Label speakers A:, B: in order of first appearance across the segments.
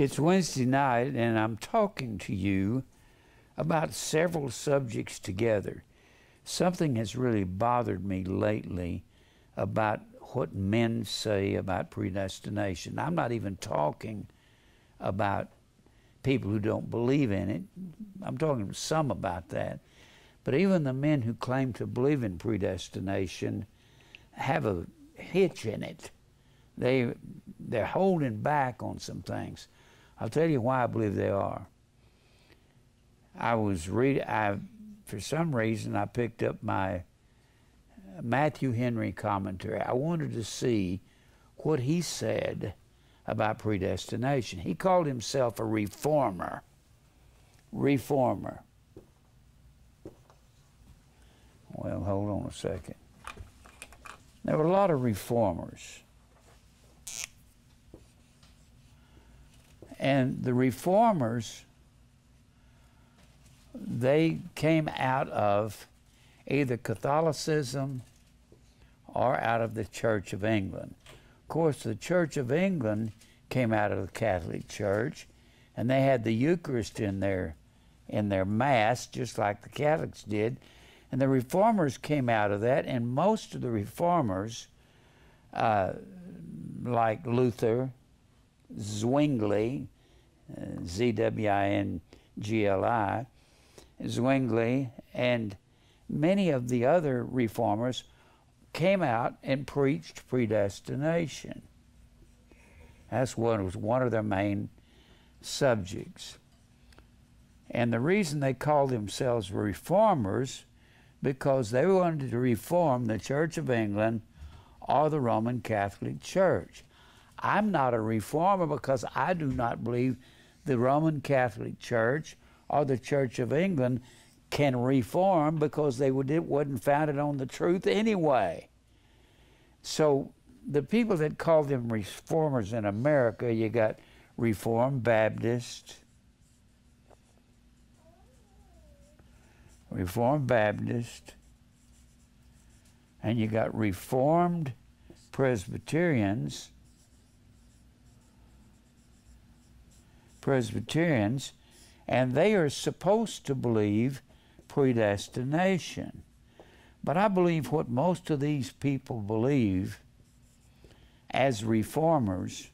A: It's Wednesday night, and I'm talking to you about several subjects together. Something has really bothered me lately about what men say about predestination. I'm not even talking about people who don't believe in it. I'm talking to some about that. But even the men who claim to believe in predestination have a hitch in it. They, they're holding back on some things. I'll tell you why I believe they are. I was read I for some reason I picked up my uh, Matthew Henry commentary. I wanted to see what he said about predestination. He called himself a reformer. Reformer. Well, hold on a second. There were a lot of reformers. And the reformers, they came out of either Catholicism or out of the Church of England. Of course, the Church of England came out of the Catholic Church, and they had the Eucharist in their in their mass, just like the Catholics did. And the reformers came out of that, and most of the reformers, uh, like Luther Zwingli, uh, Z-W-I-N-G-L-I, Zwingli, and many of the other reformers came out and preached predestination. That's what was one of their main subjects. And the reason they called themselves reformers because they wanted to reform the Church of England or the Roman Catholic Church. I'm not a reformer because I do not believe the Roman Catholic Church or the Church of England can reform because they would, it wasn't founded on the truth anyway. So the people that call them reformers in America, you got Reformed Baptist, Reformed Baptist, and you got Reformed Presbyterians, Presbyterians, and they are supposed to believe predestination. But I believe what most of these people believe as reformers,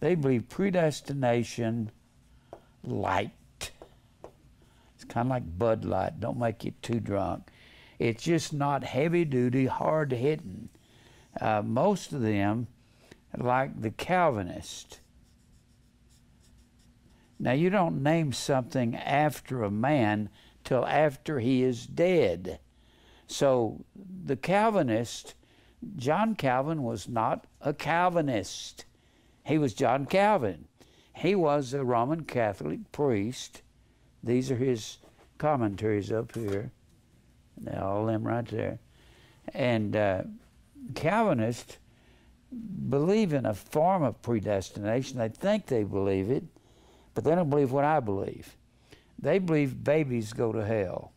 A: they believe predestination light. It's kind of like Bud Light, don't make you too drunk. It's just not heavy duty, hard hitting. Uh, most of them, like the Calvinist, now, you don't name something after a man till after he is dead. So the Calvinist, John Calvin was not a Calvinist. He was John Calvin. He was a Roman Catholic priest. These are his commentaries up here. All them right there. And uh, Calvinists believe in a form of predestination. They think they believe it, but they don't believe what I believe. They believe babies go to hell.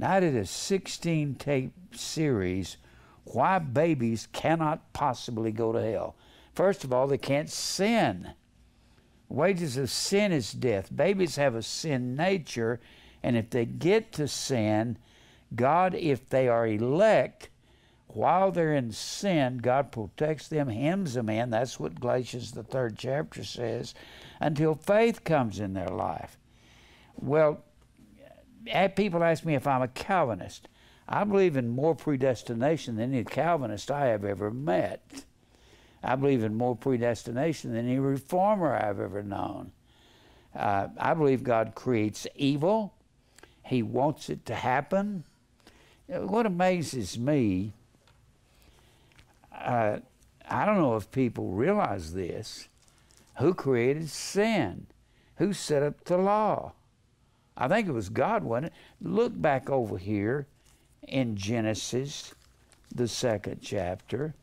A: Now, I did a 16 tape series why babies cannot possibly go to hell. First of all, they can't sin. Wages of sin is death. Babies have a sin nature, and if they get to sin, God, if they are elect, while they're in sin, God protects them, hems them in. That's what Galatians, the third chapter, says, until faith comes in their life. Well, eh, people ask me if I'm a Calvinist. I believe in more predestination than any Calvinist I have ever met. I believe in more predestination than any reformer I've ever known. Uh, I believe God creates evil, He wants it to happen. What amazes me uh, I don't know if people realize this. Who created sin? Who set up the law? I think it was God, wasn't it? Look back over here in Genesis, the second chapter.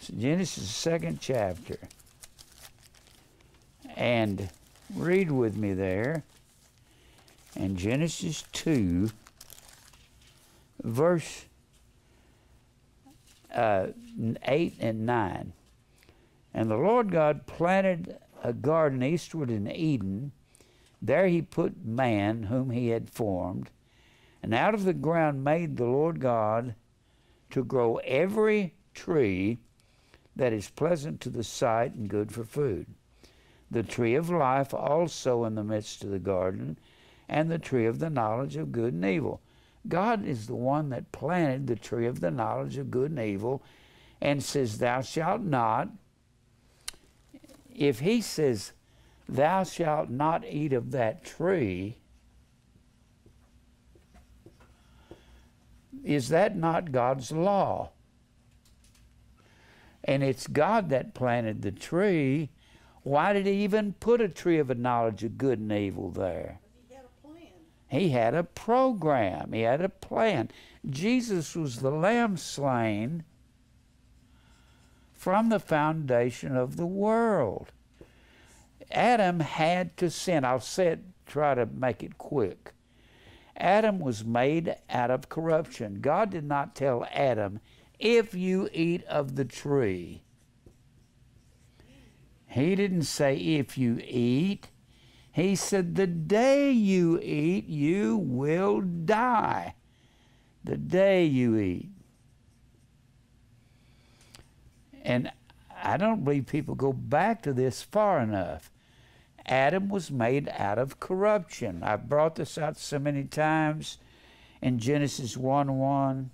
A: So Genesis, second chapter. And read with me there. In Genesis 2, verse uh, 8 and 9. And the Lord God planted a garden eastward in Eden. There he put man, whom he had formed. And out of the ground made the Lord God to grow every tree that is pleasant to the sight and good for food. The tree of life also in the midst of the garden, and the tree of the knowledge of good and evil. God is the one that planted the tree of the knowledge of good and evil and says, Thou shalt not. If he says, Thou shalt not eat of that tree, is that not God's law? And it's God that planted the tree. Why did he even put a tree of the knowledge of good and evil there? He had a program, he had a plan. Jesus was the lamb slain from the foundation of the world. Adam had to sin. I'll say it, try to make it quick. Adam was made out of corruption. God did not tell Adam, if you eat of the tree. He didn't say, if you eat. He said, The day you eat, you will die. The day you eat. And I don't believe people go back to this far enough. Adam was made out of corruption. I've brought this out so many times in Genesis 1 1.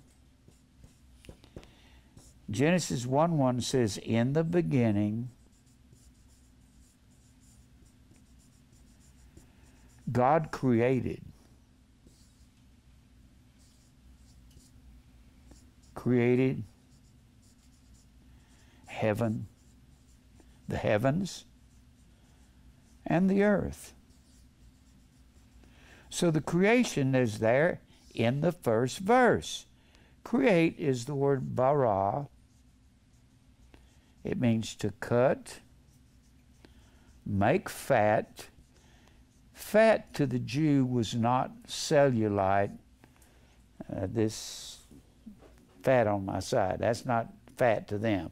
A: Genesis 1 1 says, In the beginning, God created created heaven, the heavens, and the earth. So the creation is there in the first verse. Create is the word bara. It means to cut, make fat, Fat to the Jew was not cellulite. Uh, this fat on my side, that's not fat to them.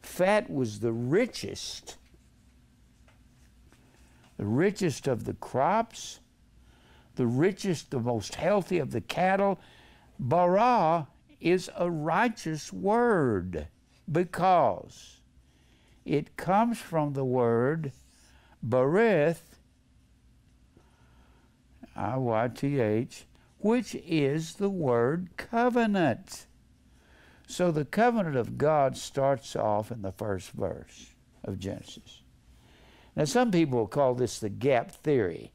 A: Fat was the richest, the richest of the crops, the richest, the most healthy of the cattle. Bara is a righteous word because it comes from the word barith, I Y T H, which is the word covenant. So the covenant of God starts off in the first verse of Genesis. Now, some people call this the gap theory.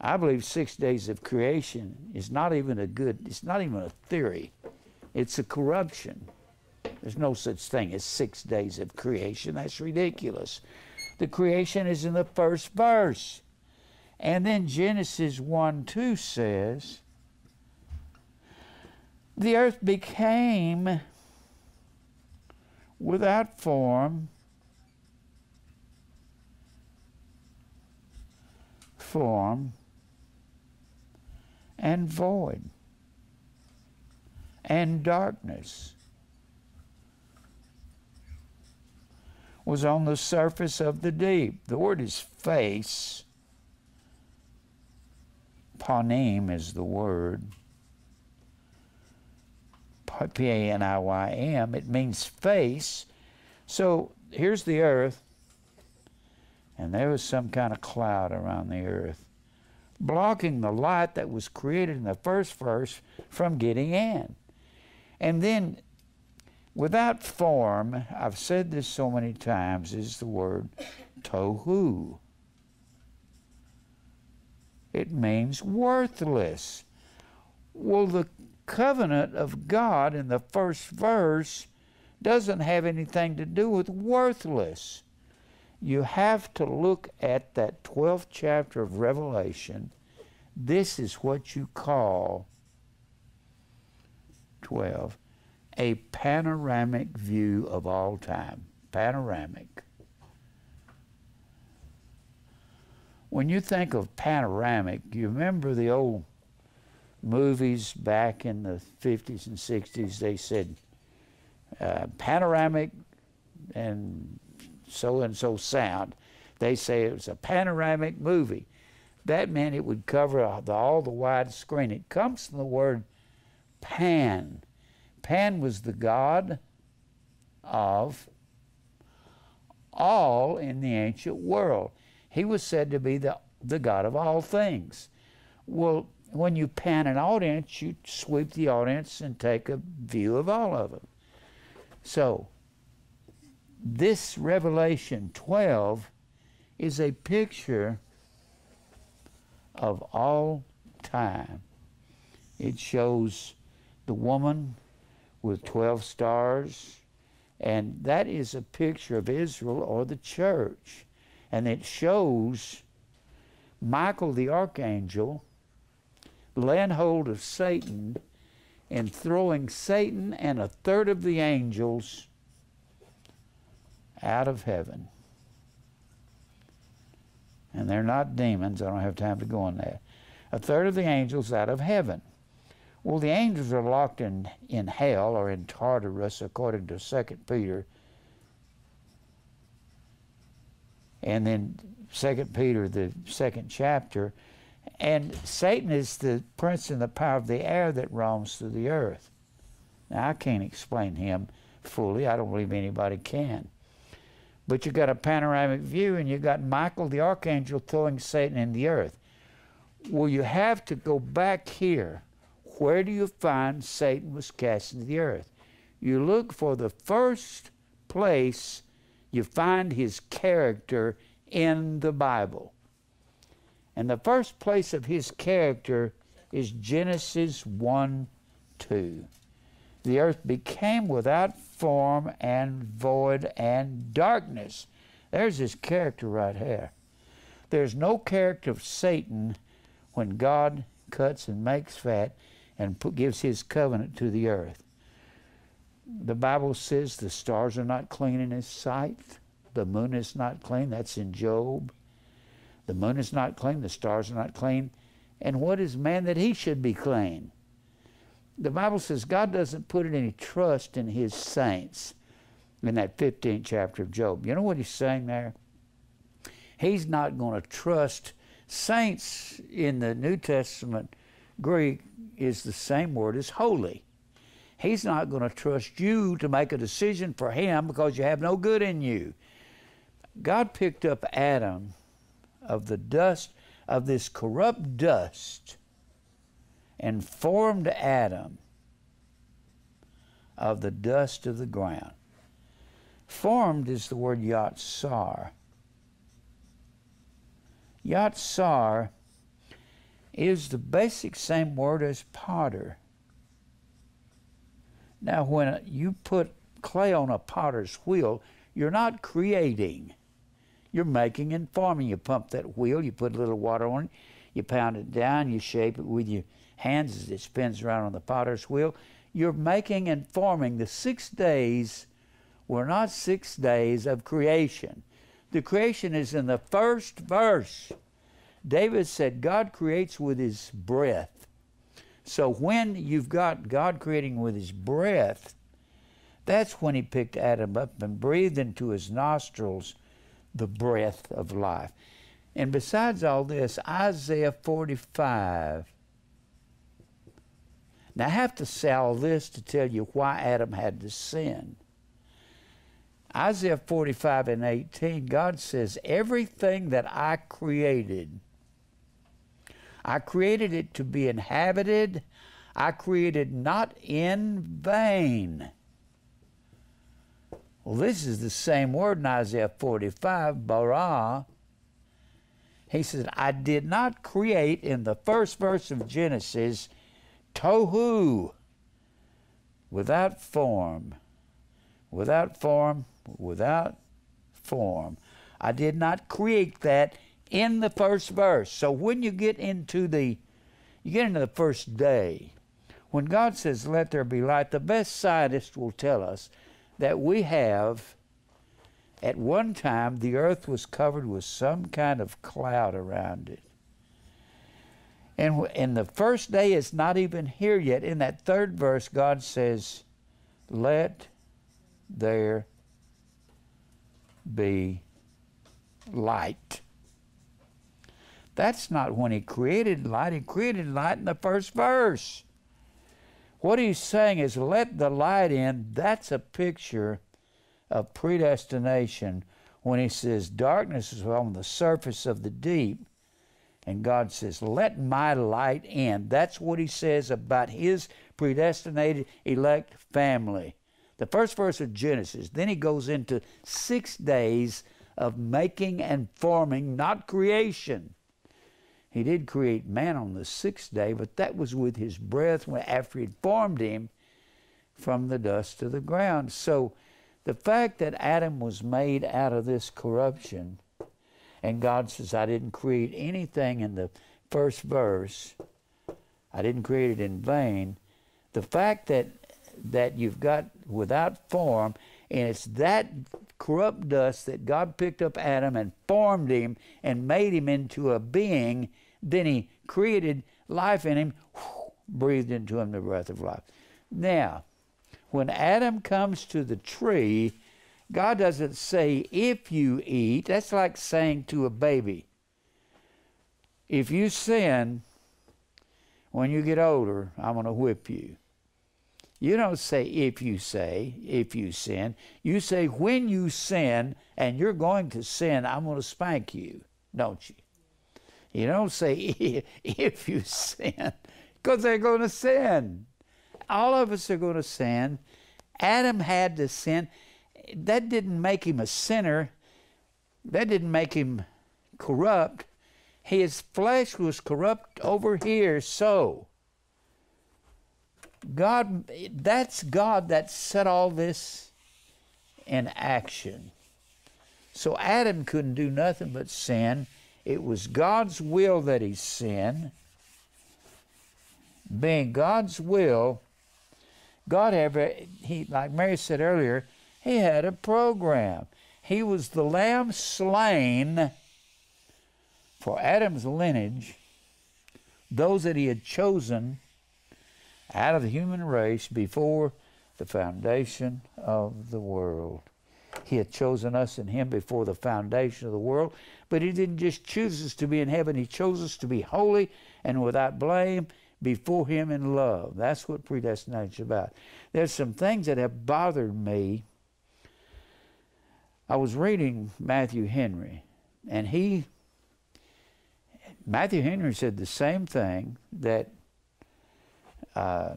A: I believe six days of creation is not even a good, it's not even a theory, it's a corruption. There's no such thing as six days of creation. That's ridiculous. The creation is in the first verse. And then Genesis 1 2 says, The earth became without form, form, and void, and darkness was on the surface of the deep. The word is face Panim is the word. P A N I Y M. It means face. So here's the earth, and there was some kind of cloud around the earth, blocking the light that was created in the first verse from getting in. And then, without form, I've said this so many times, is the word tohu it means worthless. Well, the covenant of God in the first verse doesn't have anything to do with worthless. You have to look at that 12th chapter of Revelation. This is what you call 12 a panoramic view of all time. Panoramic. when you think of panoramic, you remember the old movies back in the 50s and 60s, they said uh, panoramic and so and so sound. They say it was a panoramic movie. That meant it would cover the, all the wide screen. It comes from the word Pan. Pan was the god of all in the ancient world. He was said to be the, the God of all things. Well, when you pan an audience, you sweep the audience and take a view of all of them. So, this Revelation 12 is a picture of all time. It shows the woman with 12 stars, and that is a picture of Israel or the church. And it shows Michael the archangel laying hold of Satan and throwing Satan and a third of the angels out of heaven. And they're not demons. I don't have time to go on that. A third of the angels out of heaven. Well, the angels are locked in, in hell or in Tartarus, according to 2 Peter and then Second Peter, the second chapter. And Satan is the prince and the power of the air that roams through the earth. Now, I can't explain him fully. I don't believe anybody can. But you got a panoramic view, and you got Michael the archangel throwing Satan in the earth. Well, you have to go back here. Where do you find Satan was cast into the earth? You look for the first place you find his character in the Bible. And the first place of his character is Genesis 1 2. The earth became without form and void and darkness. There's his character right here. There's no character of Satan when God cuts and makes fat and gives his covenant to the earth. The Bible says the stars are not clean in His sight, the moon is not clean. That's in Job. The moon is not clean, the stars are not clean. And what is man that he should be clean? The Bible says God doesn't put any trust in His saints in that 15th chapter of Job. You know what He's saying there? He's not going to trust saints in the New Testament Greek is the same word as holy. He's not going to trust you to make a decision for him because you have no good in you. God picked up Adam of the dust of this corrupt dust and formed Adam of the dust of the ground. Formed is the word yatsar. Yatsar is the basic same word as potter. Now, when you put clay on a potter's wheel, you're not creating. You're making and forming. You pump that wheel, you put a little water on it, you pound it down, you shape it with your hands as it spins around on the potter's wheel. You're making and forming. The six days were not six days of creation. The creation is in the first verse. David said, God creates with his breath. So when you've got God creating with his breath, that's when he picked Adam up and breathed into his nostrils the breath of life. And besides all this, Isaiah 45. Now, I have to sell this to tell you why Adam had to sin. Isaiah 45 and 18, God says, Everything that I created I created it to be inhabited. I created not in vain. Well, this is the same word in Isaiah 45, bara. He says, I did not create in the first verse of Genesis tohu, without form, without form, without form. I did not create that in the first verse. So when you get into the you get into the first day, when God says, Let there be light, the best scientist will tell us that we have at one time the earth was covered with some kind of cloud around it. And, and the first day is not even here yet. In that third verse, God says, Let there be light. That's not when he created light. He created light in the first verse. What he's saying is, let the light in. That's a picture of predestination when he says, darkness is on the surface of the deep. And God says, let my light in. That's what he says about his predestinated elect family. The first verse of Genesis. Then he goes into six days of making and forming, not creation. He did create man on the sixth day, but that was with his breath after he'd formed him from the dust of the ground. So the fact that Adam was made out of this corruption, and God says, I didn't create anything in the first verse, I didn't create it in vain. The fact that that you've got without form and it's that corrupt dust that God picked up Adam and formed him and made him into a being. Then he created life in him, whoo, breathed into him the breath of life. Now, when Adam comes to the tree, God doesn't say, if you eat. That's like saying to a baby, if you sin, when you get older, I'm going to whip you. You don't say if you say, if you sin. You say when you sin and you're going to sin, I'm going to spank you, don't you? You don't say if you sin, because they're going to sin. All of us are going to sin. Adam had to sin. That didn't make him a sinner, that didn't make him corrupt. His flesh was corrupt over here, so God, that's God that set all this in action. So Adam couldn't do nothing but sin. It was God's will that he sinned. Being God's will, God ever he like Mary said earlier, he had a program. He was the lamb slain for Adam's lineage, those that he had chosen out of the human race before the foundation of the world. He had chosen us in Him before the foundation of the world, but He didn't just choose us to be in heaven, He chose us to be holy and without blame before Him in love. That's what predestination is about. There's some things that have bothered me. I was reading Matthew Henry, and he, Matthew Henry said the same thing that uh,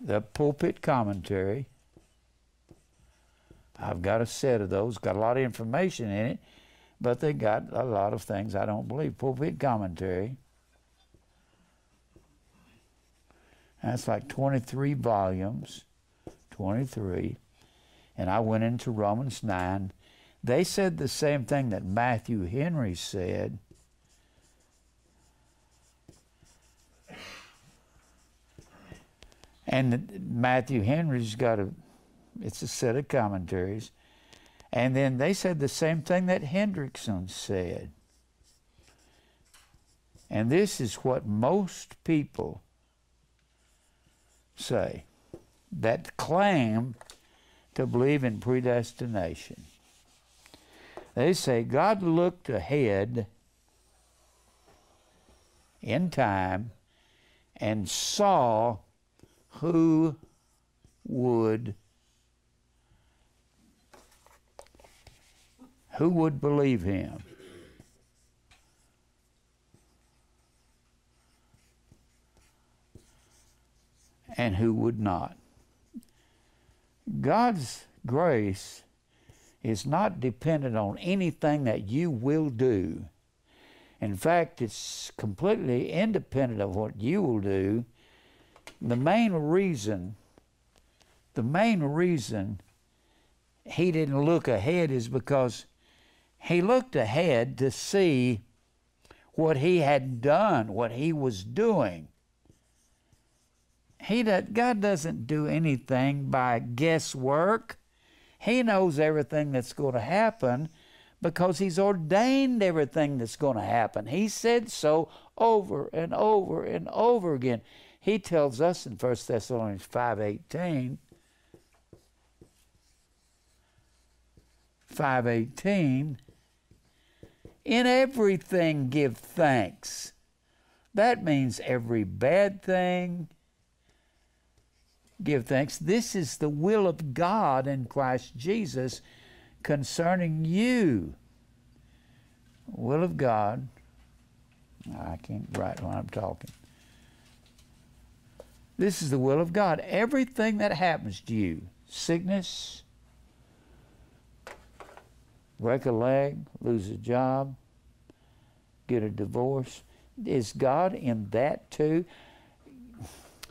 A: the pulpit commentary. I've got a set of those, got a lot of information in it, but they got a lot of things I don't believe. Pulpit commentary. That's like 23 volumes, 23. And I went into Romans 9. They said the same thing that Matthew Henry said And Matthew Henry's got a, it's a set of commentaries. And then they said the same thing that Hendriksen said. And this is what most people say that claim to believe in predestination. They say God looked ahead in time and saw who would who would believe him? And who would not? God's grace is not dependent on anything that you will do. In fact, it's completely independent of what you will do the main reason, the main reason he didn't look ahead is because he looked ahead to see what he had done, what he was doing. He that God doesn't do anything by guesswork. He knows everything that's going to happen because he's ordained everything that's going to happen. He said so over and over and over again. He tells us in 1 Thessalonians 5.18, 5.18, in everything give thanks. That means every bad thing, give thanks. This is the will of God in Christ Jesus concerning you. Will of God. I can't write when I'm talking. This is the will of God. Everything that happens to you, sickness, break a leg, lose a job, get a divorce, is God in that too?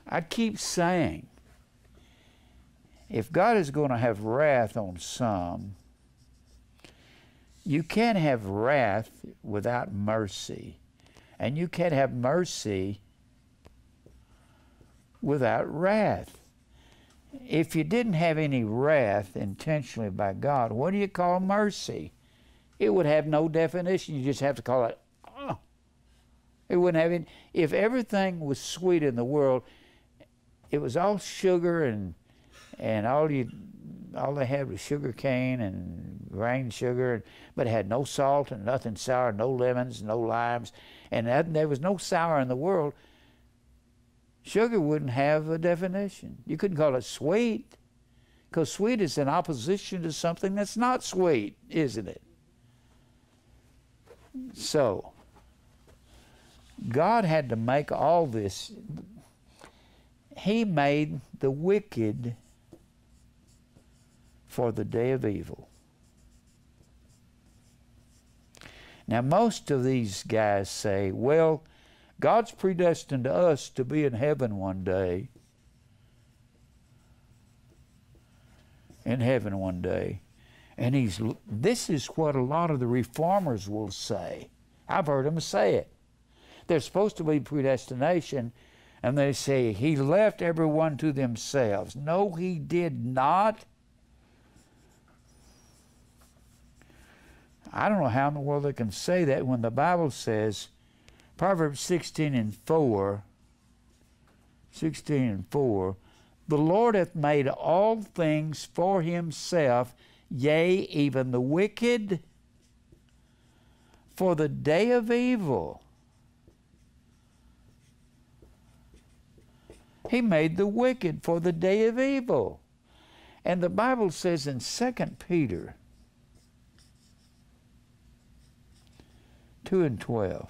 A: I keep saying, if God is going to have wrath on some, you can't have wrath without mercy. And you can't have mercy without wrath. If you didn't have any wrath intentionally by God, what do you call mercy? It would have no definition. You just have to call it. Oh. It wouldn't have any. If everything was sweet in the world, it was all sugar and and all you all they had was sugar cane and grain sugar, but it had no salt and nothing sour, no lemons, no limes, and that, there was no sour in the world. Sugar wouldn't have a definition. You couldn't call it sweet, because sweet is in opposition to something that's not sweet, isn't it? So, God had to make all this. He made the wicked for the day of evil. Now, most of these guys say, well, God's predestined us to be in heaven one day. In heaven one day. And he's, this is what a lot of the reformers will say. I've heard them say it. There's supposed to be predestination, and they say, He left everyone to themselves. No, He did not. I don't know how in the world they can say that when the Bible says Proverbs 16 and 4, 16 and 4, the Lord hath made all things for himself, yea, even the wicked, for the day of evil. He made the wicked for the day of evil. And the Bible says in 2 Peter 2 and 12,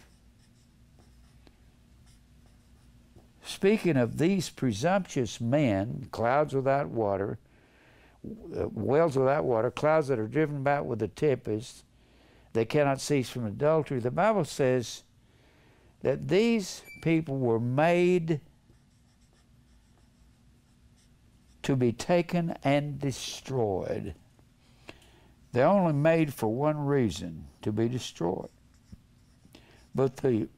A: Speaking of these presumptuous men, clouds without water, uh, wells without water, clouds that are driven about with the tempest, they cannot cease from adultery. The Bible says that these people were made to be taken and destroyed. They're only made for one reason to be destroyed. But the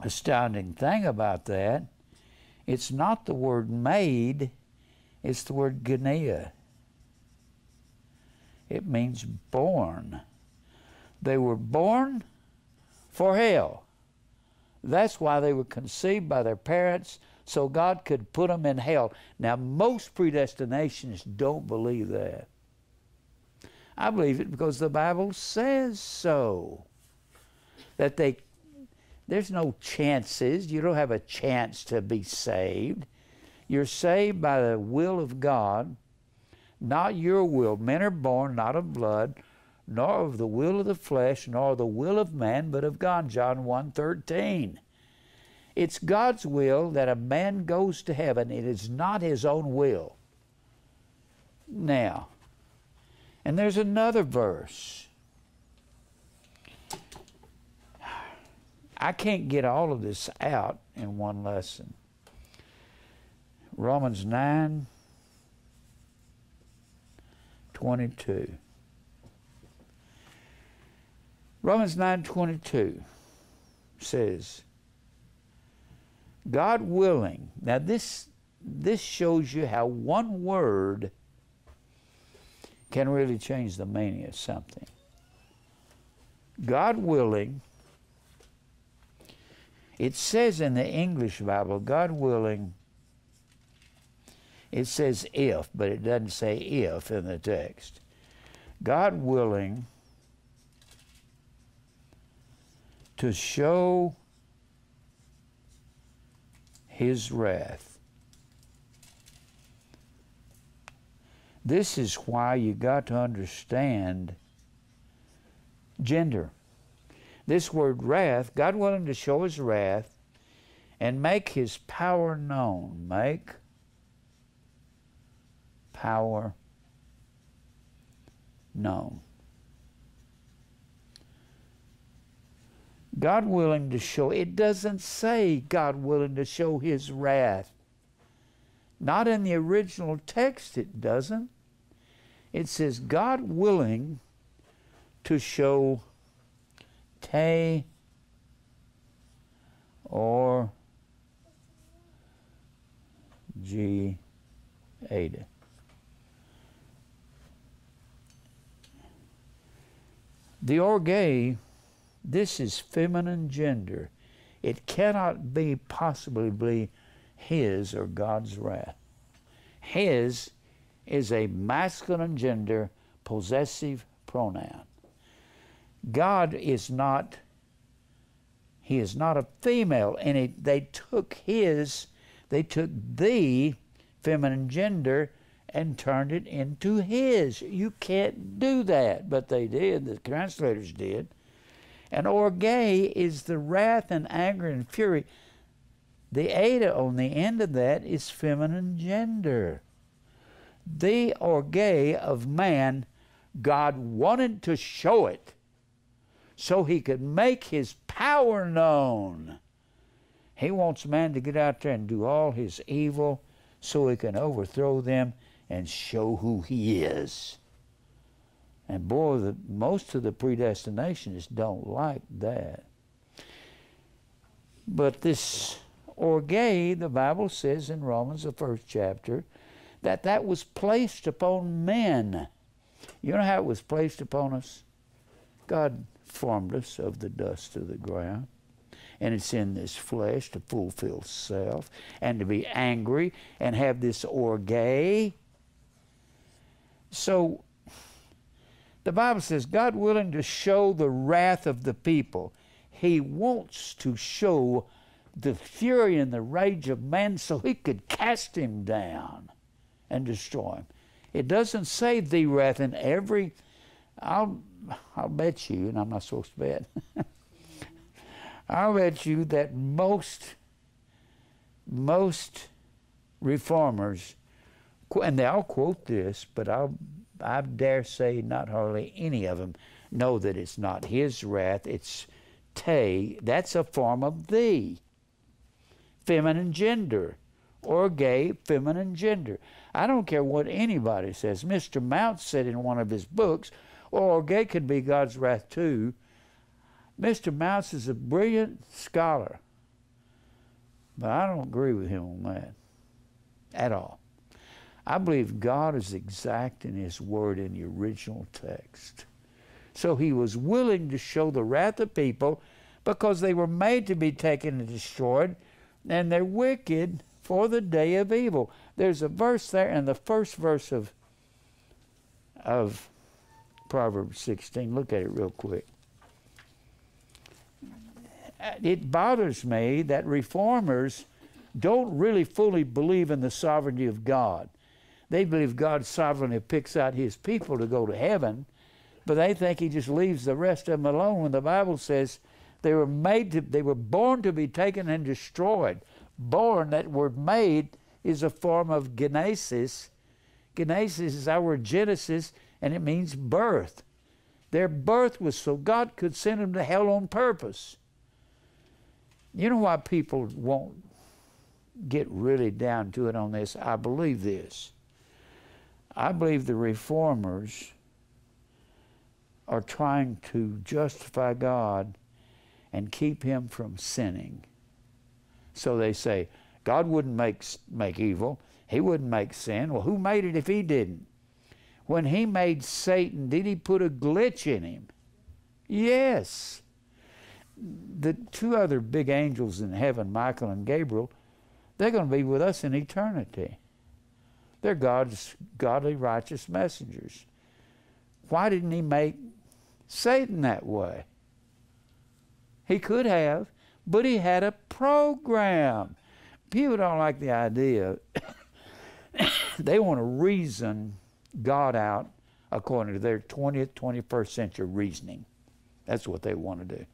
A: astounding thing about that, it's not the word made, it's the word genea. It means born. They were born for hell. That's why they were conceived by their parents, so God could put them in hell. Now, most predestinations don't believe that. I believe it because the Bible says so that they there's no chances. You don't have a chance to be saved. You're saved by the will of God, not your will. Men are born not of blood, nor of the will of the flesh, nor the will of man, but of God. John 1 13. It's God's will that a man goes to heaven. It is not his own will. Now, and there's another verse I can't get all of this out in one lesson. Romans 9 22. Romans 9:22 says God willing. Now this this shows you how one word can really change the meaning of something. God willing, it says in the English Bible, God willing, it says if, but it doesn't say if in the text. God willing to show his wrath. This is why you got to understand gender this word wrath, God wanted to show his wrath and make his power known. Make power known. God willing to show, it doesn't say God willing to show his wrath. Not in the original text, it doesn't. It says God willing to show te or G eta. The orgay, this is feminine gender. It cannot be possibly be his or God's wrath. His is a masculine gender possessive pronoun. God is not, He is not a female. And it, they took His, they took the feminine gender and turned it into His. You can't do that. But they did, the translators did. And orgay is the wrath and anger and fury. The ada on the end of that is feminine gender. The orgay of man, God wanted to show it so he could make his power known. He wants man to get out there and do all his evil so he can overthrow them and show who he is. And boy, the, most of the predestinationists don't like that. But this orgay, the Bible says in Romans, the first chapter, that that was placed upon men. You know how it was placed upon us? God formless of the dust of the ground. And it's in this flesh to fulfill self and to be angry and have this orgay. So the Bible says, God willing to show the wrath of the people, He wants to show the fury and the rage of man so He could cast him down and destroy him. It doesn't say the wrath in every I'll, I'll bet you, and I'm not supposed to bet, I'll bet you that most, most reformers, and they all quote this, but I'll, I dare say not hardly any of them know that it's not his wrath, it's te, that's a form of thee, feminine gender, orgay feminine gender. I don't care what anybody says. Mr. Mounce said in one of his books, or Gay could be God's wrath too. Mr. Mounce is a brilliant scholar, but I don't agree with him on that at all. I believe God is exact in His Word in the original text. So He was willing to show the wrath of people because they were made to be taken and destroyed, and they're wicked for the day of evil. There's a verse there in the first verse of, of Proverbs 16. Look at it real quick. It bothers me that reformers don't really fully believe in the sovereignty of God. They believe God sovereignly picks out his people to go to heaven, but they think he just leaves the rest of them alone when the Bible says they were made to, they were born to be taken and destroyed. Born, that word made, is a form of genesis. Genesis is our Genesis and it means birth. Their birth was so God could send them to hell on purpose. You know why people won't get really down to it on this? I believe this. I believe the reformers are trying to justify God and keep him from sinning. So they say, God wouldn't make, make evil. He wouldn't make sin. Well, who made it if he didn't? when he made Satan, did he put a glitch in him? Yes. The two other big angels in heaven, Michael and Gabriel, they're going to be with us in eternity. They're God's godly, righteous messengers. Why didn't he make Satan that way? He could have, but he had a program. People don't like the idea. they want a reason God out according to their 20th, 21st century reasoning. That's what they want to do.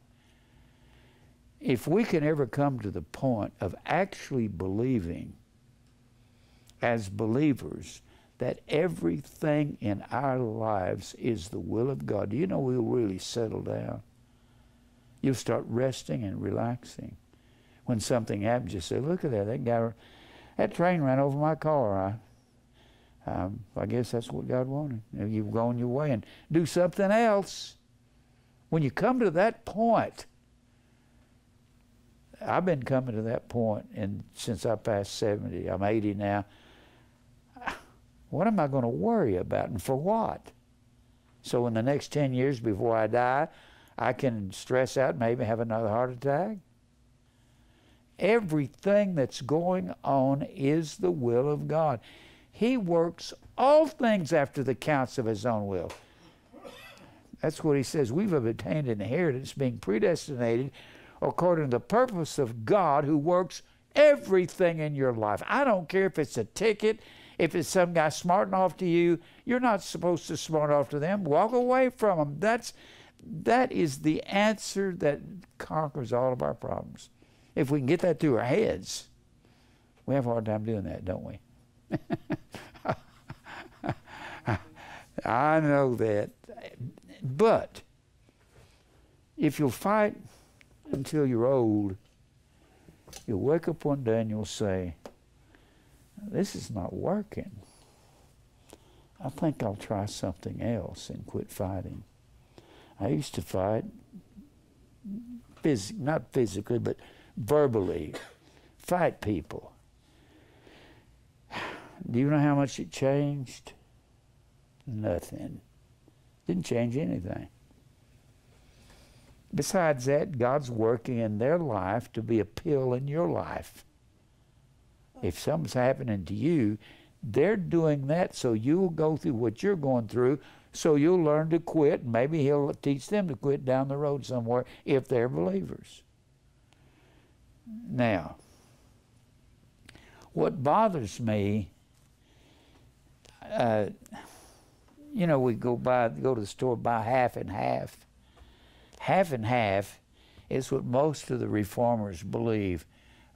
A: If we can ever come to the point of actually believing as believers that everything in our lives is the will of God, do you know we'll really settle down? You'll start resting and relaxing. When something happens, you say, Look at that, that guy, that train ran over my car. I, um, I guess that's what God wanted. You've gone your way and do something else. When you come to that point, I've been coming to that point and since I passed 70, I'm 80 now. What am I going to worry about and for what? So in the next 10 years before I die, I can stress out, maybe have another heart attack. Everything that's going on is the will of God. He works all things after the counts of his own will. That's what he says. We've obtained inheritance being predestinated according to the purpose of God who works everything in your life. I don't care if it's a ticket, if it's some guy smarting off to you. You're not supposed to smart off to them. Walk away from them. That's, that is the answer that conquers all of our problems. If we can get that through our heads, we have a hard time doing that, don't we? I know that. But if you'll fight until you're old, you'll wake up one day and you'll say, This is not working. I think I'll try something else and quit fighting. I used to fight, phys- not physically, but verbally, fight people. Do you know how much it changed? nothing. Didn't change anything. Besides that, God's working in their life to be a pill in your life. If something's happening to you, they're doing that so you'll go through what you're going through so you'll learn to quit. Maybe he'll teach them to quit down the road somewhere if they're believers. Now, what bothers me, uh, you know, we go buy, go to the store, buy half and half. Half and half is what most of the reformers believe: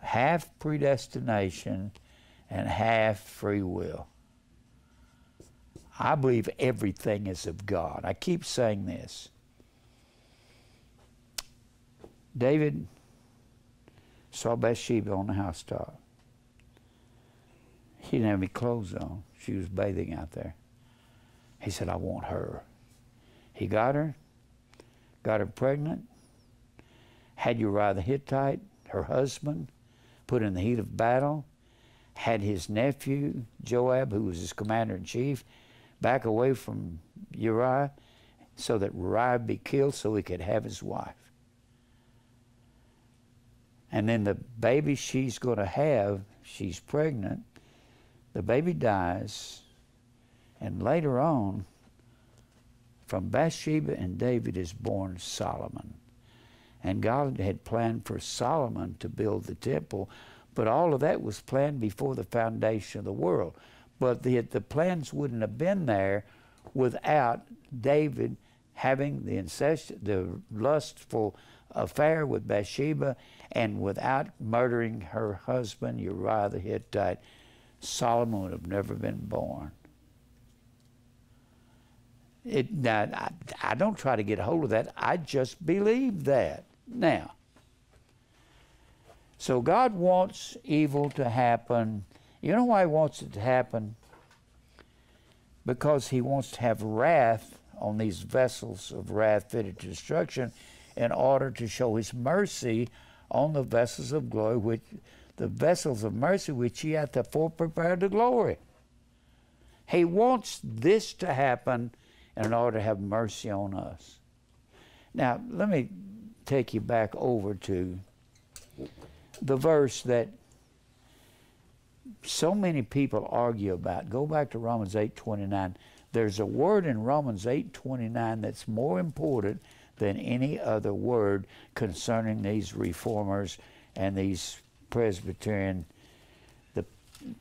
A: half predestination and half free will. I believe everything is of God. I keep saying this. David saw Bathsheba on the housetop. He didn't have any clothes on. She was bathing out there. He said, I want her. He got her, got her pregnant, had Uriah the Hittite, her husband, put in the heat of battle, had his nephew, Joab, who was his commander in chief, back away from Uriah so that Uriah be killed so he could have his wife. And then the baby she's going to have, she's pregnant, the baby dies, and later on, from Bathsheba and David is born Solomon. And God had planned for Solomon to build the temple, but all of that was planned before the foundation of the world. But the, the plans wouldn't have been there without David having the incest, the lustful affair with Bathsheba, and without murdering her husband Uriah the Hittite, Solomon would have never been born. It, now, I, I don't try to get hold of that. I just believe that. Now, so God wants evil to happen. You know why He wants it to happen? Because He wants to have wrath on these vessels of wrath fitted to destruction in order to show His mercy on the vessels of glory, which the vessels of mercy which He hath before prepared to glory. He wants this to happen in order to have mercy on us. Now, let me take you back over to the verse that so many people argue about. Go back to Romans 8:29. There's a word in Romans 8:29 that's more important than any other word concerning these reformers and these Presbyterian the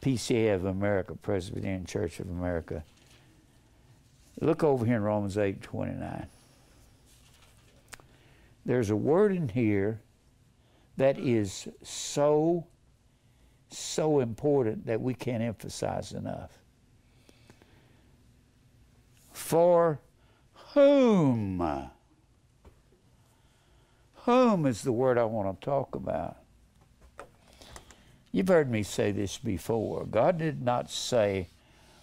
A: PCA of America, Presbyterian Church of America Look over here in Romans 8 29. There's a word in here that is so, so important that we can't emphasize enough. For whom? Whom is the word I want to talk about. You've heard me say this before. God did not say,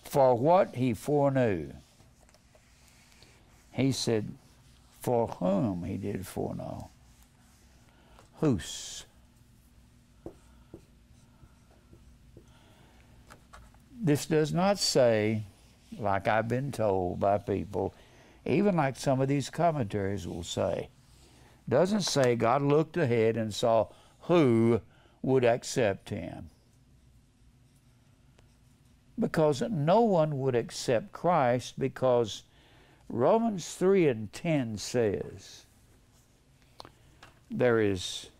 A: for what he foreknew. He said, For whom he did foreknow. Whose? This does not say, like I've been told by people, even like some of these commentaries will say, doesn't say God looked ahead and saw who would accept him. Because no one would accept Christ because Romans 3 and 10 says, There is,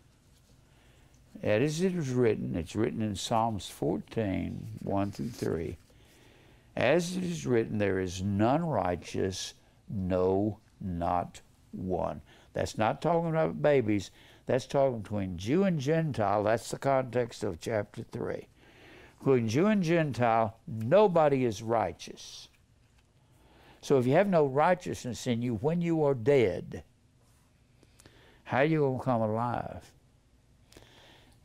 A: as it is written, it's written in Psalms 14, 1 through 3. As it is written, there is none righteous, no, not one. That's not talking about babies. That's talking between Jew and Gentile. That's the context of chapter 3. Between Jew and Gentile, nobody is righteous. So if you have no righteousness in you, when you are dead, how are you going to come alive?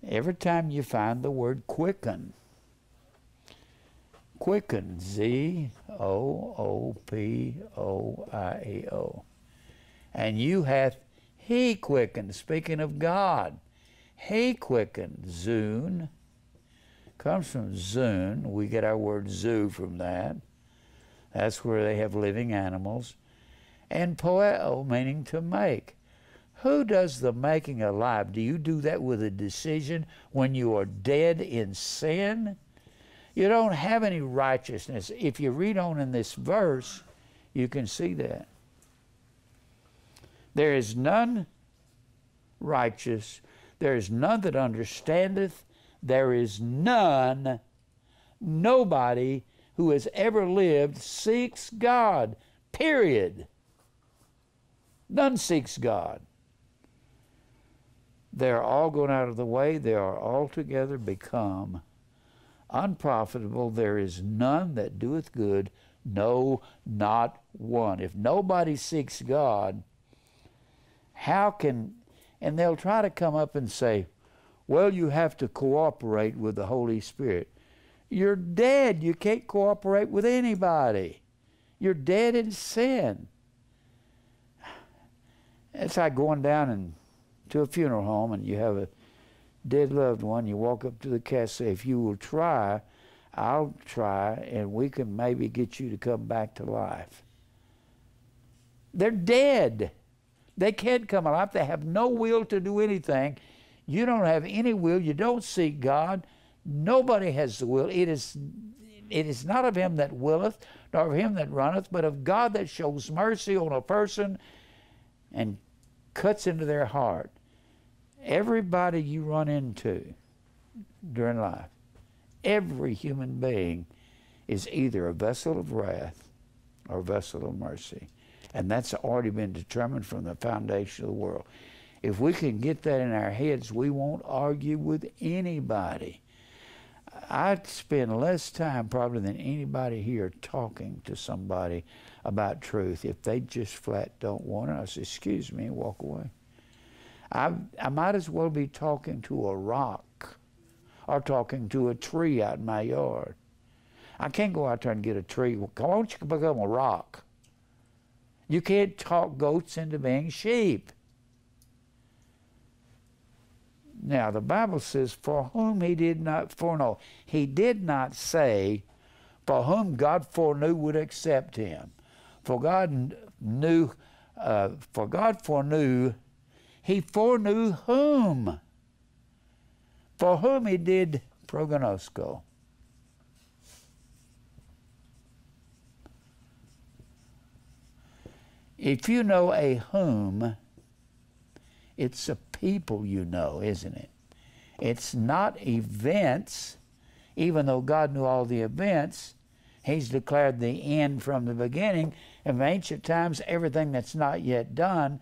A: Every time you find the word quicken, quicken, Z O O P O I E O. And you hath he quickened, speaking of God. He quickened, Zoon comes from zoon. We get our word zoo from that. That's where they have living animals. And poeo, meaning to make. Who does the making alive? Do you do that with a decision when you are dead in sin? You don't have any righteousness. If you read on in this verse, you can see that. There is none righteous. There is none that understandeth. There is none, nobody who has ever lived seeks God, period. None seeks God. They are all gone out of the way. They are altogether become unprofitable. There is none that doeth good, no, not one. If nobody seeks God, how can, and they'll try to come up and say, well, you have to cooperate with the Holy Spirit. You're dead. You can't cooperate with anybody. You're dead in sin. It's like going down and to a funeral home and you have a dead loved one. You walk up to the casket. If you will try, I'll try, and we can maybe get you to come back to life. They're dead. They can't come alive. They have no will to do anything. You don't have any will. You don't seek God. Nobody has the will. It is, it is not of him that willeth, nor of him that runneth, but of God that shows mercy on a person and cuts into their heart. Everybody you run into during life, every human being is either a vessel of wrath or a vessel of mercy. And that's already been determined from the foundation of the world. If we can get that in our heads, we won't argue with anybody. I'd spend less time probably than anybody here talking to somebody about truth if they just flat don't want it. I say, excuse me, and walk away. I, I might as well be talking to a rock or talking to a tree out in my yard. I can't go out there and get a tree. Why don't you become a rock? You can't talk goats into being sheep. Now, the Bible says, For whom he did not foreknow. He did not say, For whom God foreknew would accept him. For God knew, uh, for God foreknew, he foreknew whom? For whom he did prognosco. If you know a whom, it's a people you know, isn't it? It's not events, even though God knew all the events. He's declared the end from the beginning. Of ancient times, everything that's not yet done,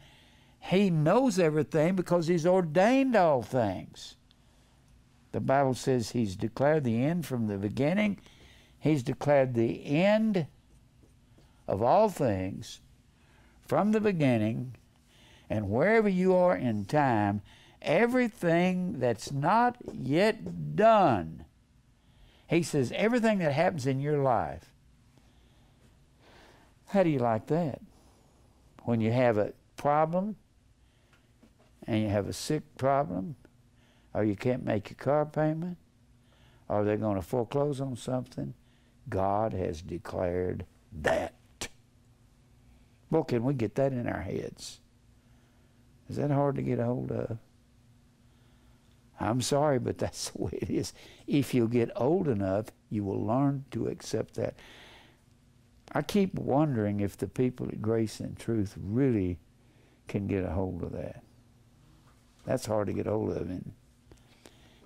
A: He knows everything because He's ordained all things. The Bible says He's declared the end from the beginning. He's declared the end of all things from the beginning and wherever you are in time, everything that's not yet done, he says, everything that happens in your life. How do you like that? When you have a problem and you have a sick problem, or you can't make your car payment, or they're going to foreclose on something, God has declared that. Well, can we get that in our heads? Is that hard to get a hold of? I'm sorry, but that's the way it is. If you get old enough, you will learn to accept that. I keep wondering if the people at Grace and Truth really can get a hold of that. That's hard to get hold of. And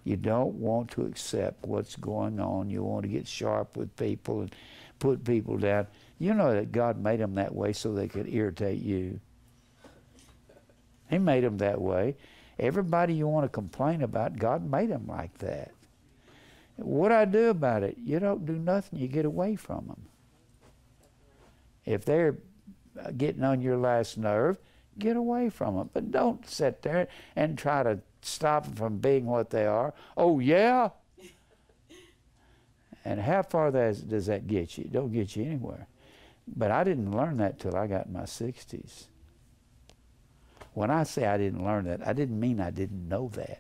A: you don't want to accept what's going on. You want to get sharp with people and put people down. You know that God made them that way so they could irritate you. He made them that way. Everybody you want to complain about, God made them like that. What I do about it? You don't do nothing. You get away from them. If they're uh, getting on your last nerve, get away from them. But don't sit there and try to stop them from being what they are. Oh, yeah? and how far that, does that get you? It don't get you anywhere. But I didn't learn that till I got in my 60s. When I say I didn't learn that, I didn't mean I didn't know that.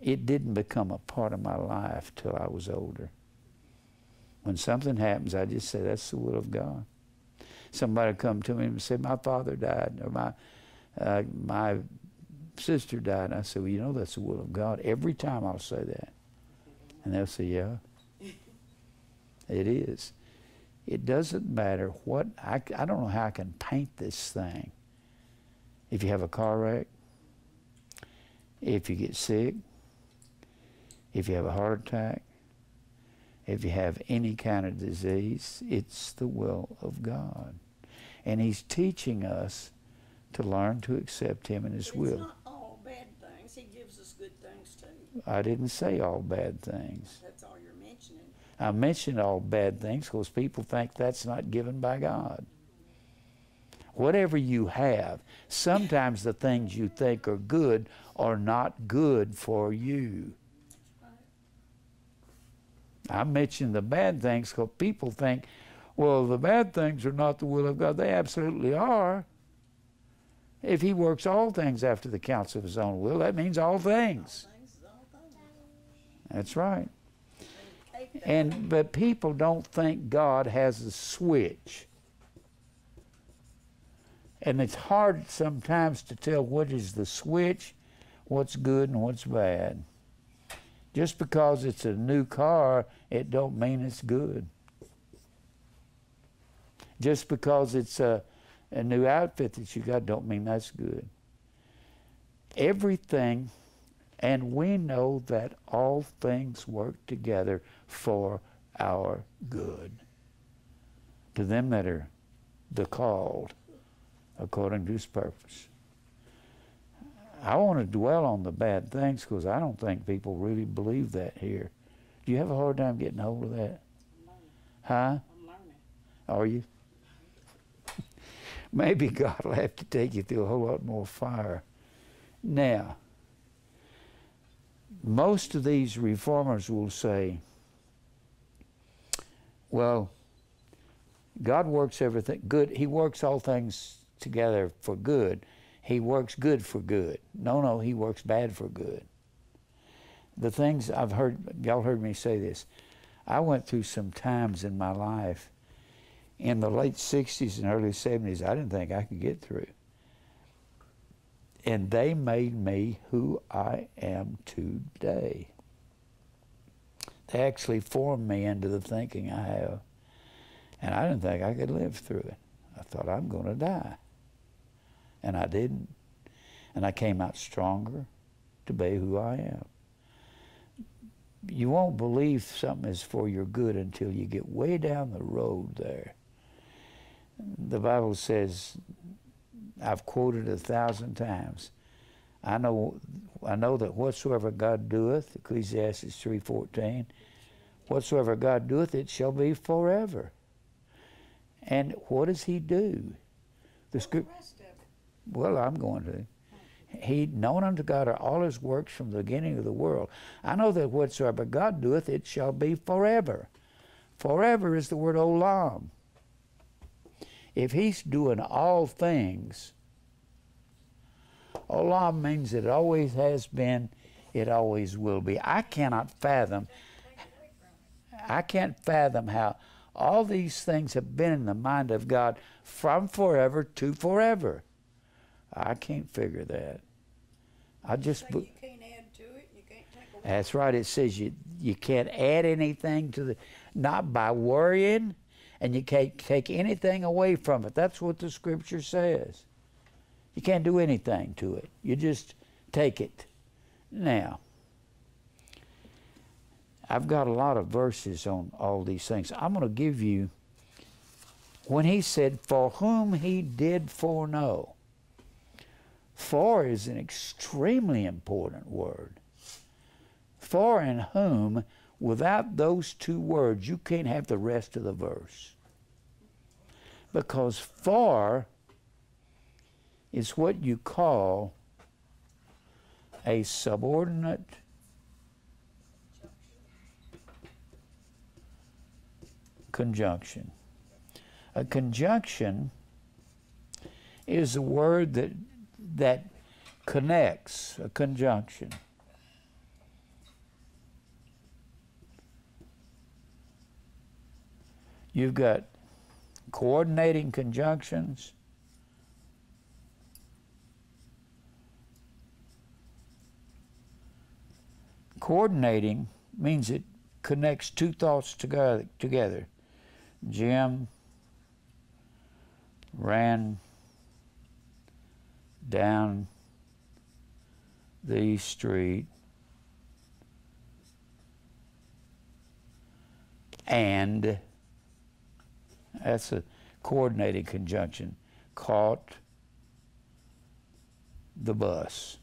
A: It didn't become a part of my life till I was older. When something happens, I just say, that's the will of God. Somebody come to me and say, my father died, or my, uh, my sister died. And I say, well, you know that's the will of God. Every time I'll say that. And they'll say, yeah, it is. It doesn't matter what, I, I don't know how I can paint this thing if you have a car wreck, if you get sick, if you have a heart attack, if you have any kind of disease, it's the will of God. And He's teaching us to learn to accept Him and His will. It's not
B: all bad things. He gives us good things too. I didn't say all bad things. That's all you're mentioning.
A: I mentioned all bad things because people think that's not given by God whatever you have, sometimes the things you think are good are not good for you. I mentioned the bad things because people think, well, the bad things are not the will of God. They absolutely are. If he works all things after the counsel of his own will, that means all things. all things. That's right. And but people don't think God has a switch. And it's hard sometimes to tell what is the switch, what's good and what's bad. Just because it's a new car, it don't mean it's good. Just because it's a, a new outfit that you got don't mean that's good. Everything, and we know that all things work together for our good. To them that are the called according to his purpose. I want to dwell on the bad things because I don't think people really believe that here. Do you have a hard time getting hold of that? Huh? Are you? Maybe God will have to take you through a whole lot more fire. Now, most of these reformers will say, well, God works everything good. He works all things together for good. He works good for good. No, no, he works bad for good. The things I've heard, y'all heard me say this. I went through some times in my life in the late 60s and early 70s I didn't think I could get through. And they made me who I am today. They actually formed me into the thinking I have. And I didn't think I could live through it. I thought, I'm going to die and I didn't. And I came out stronger to be who I am. You won't believe something is for your good until you get way down the road there. The Bible says, I've quoted a thousand times, I know, I know that whatsoever God doeth, Ecclesiastes 3.14, whatsoever God doeth, it shall be forever. And what does he do? The scripture well, I'm going to. He'd known unto God are all his works from the beginning of the world. I know that whatsoever God doeth, it shall be forever. Forever is the word olam. If he's doing all things, olam means it always has been, it always will be. I cannot fathom, I can't fathom how all these things have been in the mind of God from forever to forever. I can't figure that. I just. So you can't add to it. You can't take away. That's right. It says you you can't add anything to the, not by worrying, and you can't take anything away from it. That's what the scripture says. You can't do anything to it. You just take it. Now, I've got a lot of verses on all these things. I'm going to give you when he said, For whom he did foreknow. For is an extremely important word. For and whom, without those two words, you can't have the rest of the verse. Because for is what you call a subordinate conjunction. A conjunction is a word that that connects a conjunction. You've got coordinating conjunctions. Coordinating means it connects two thoughts together. Jim ran down the street and that's a coordinated conjunction caught the bus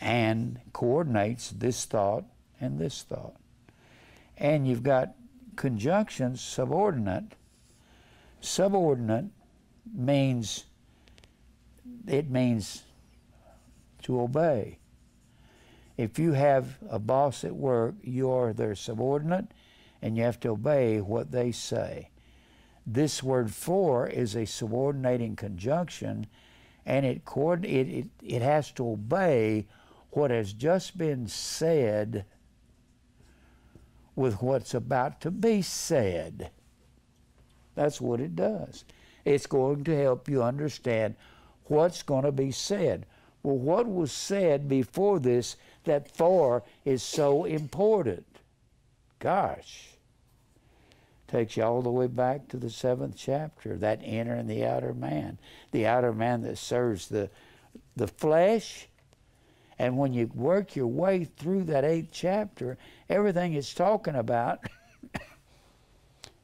A: and coordinates this thought and this thought and you've got conjunctions subordinate subordinate means it means to obey. If you have a boss at work, you are their subordinate and you have to obey what they say. This word for is a subordinating conjunction and it, it, it, it has to obey what has just been said with what's about to be said. That's what it does. It's going to help you understand what's going to be said. Well, what was said before this that for is so important? Gosh. Takes you all the way back to the seventh chapter, that inner and the outer man, the outer man that serves the, the flesh. And when you work your way through that eighth chapter, everything it's talking about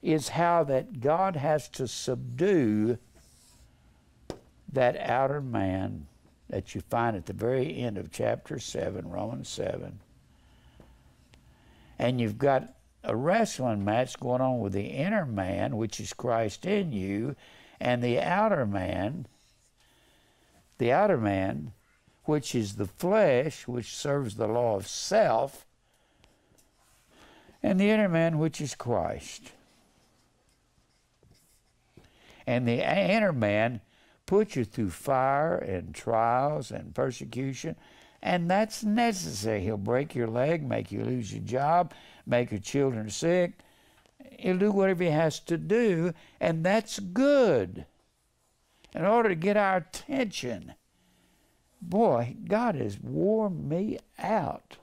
A: is how that God has to subdue that outer man that you find at the very end of chapter 7, Romans 7. And you've got a wrestling match going on with the inner man, which is Christ in you, and the outer man, the outer man, which is the flesh, which serves the law of self, and the inner man, which is Christ. And the inner man puts you through fire and trials and persecution, and that's necessary. He'll break your leg, make you lose your job, make your children sick. He'll do whatever he has to do, and that's good. In order to get our attention, boy, God has wore me out.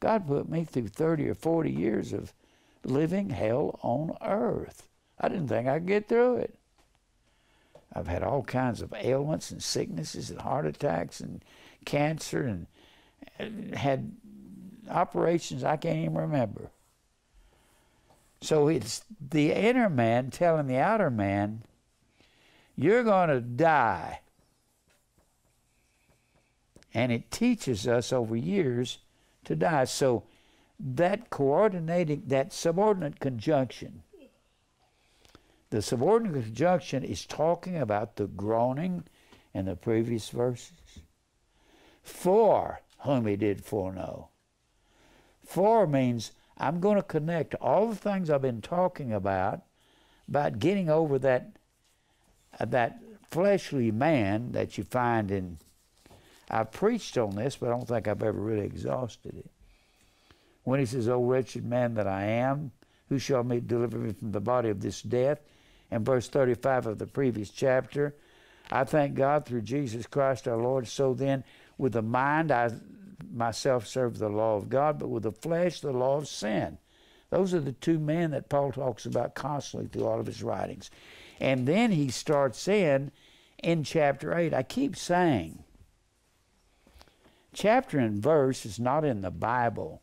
A: God put me through 30 or 40 years of living hell on earth. I didn't think I could get through it. I've had all kinds of ailments and sicknesses and heart attacks and cancer and, and had operations I can't even remember. So it's the inner man telling the outer man, you're going to die. And it teaches us over years to die. So that coordinating, that subordinate conjunction the subordinate conjunction is talking about the groaning in the previous verses. For whom he did foreknow. For means I'm going to connect all the things I've been talking about, about getting over that, uh, that fleshly man that you find in. I've preached on this, but I don't think I've ever really exhausted it. When he says, O wretched man that I am, who shall me deliver me from the body of this death? In verse 35 of the previous chapter. I thank God through Jesus Christ our Lord. So then, with the mind, I myself serve the law of God, but with the flesh, the law of sin. Those are the two men that Paul talks about constantly through all of his writings. And then he starts in in chapter 8. I keep saying, chapter and verse is not in the Bible.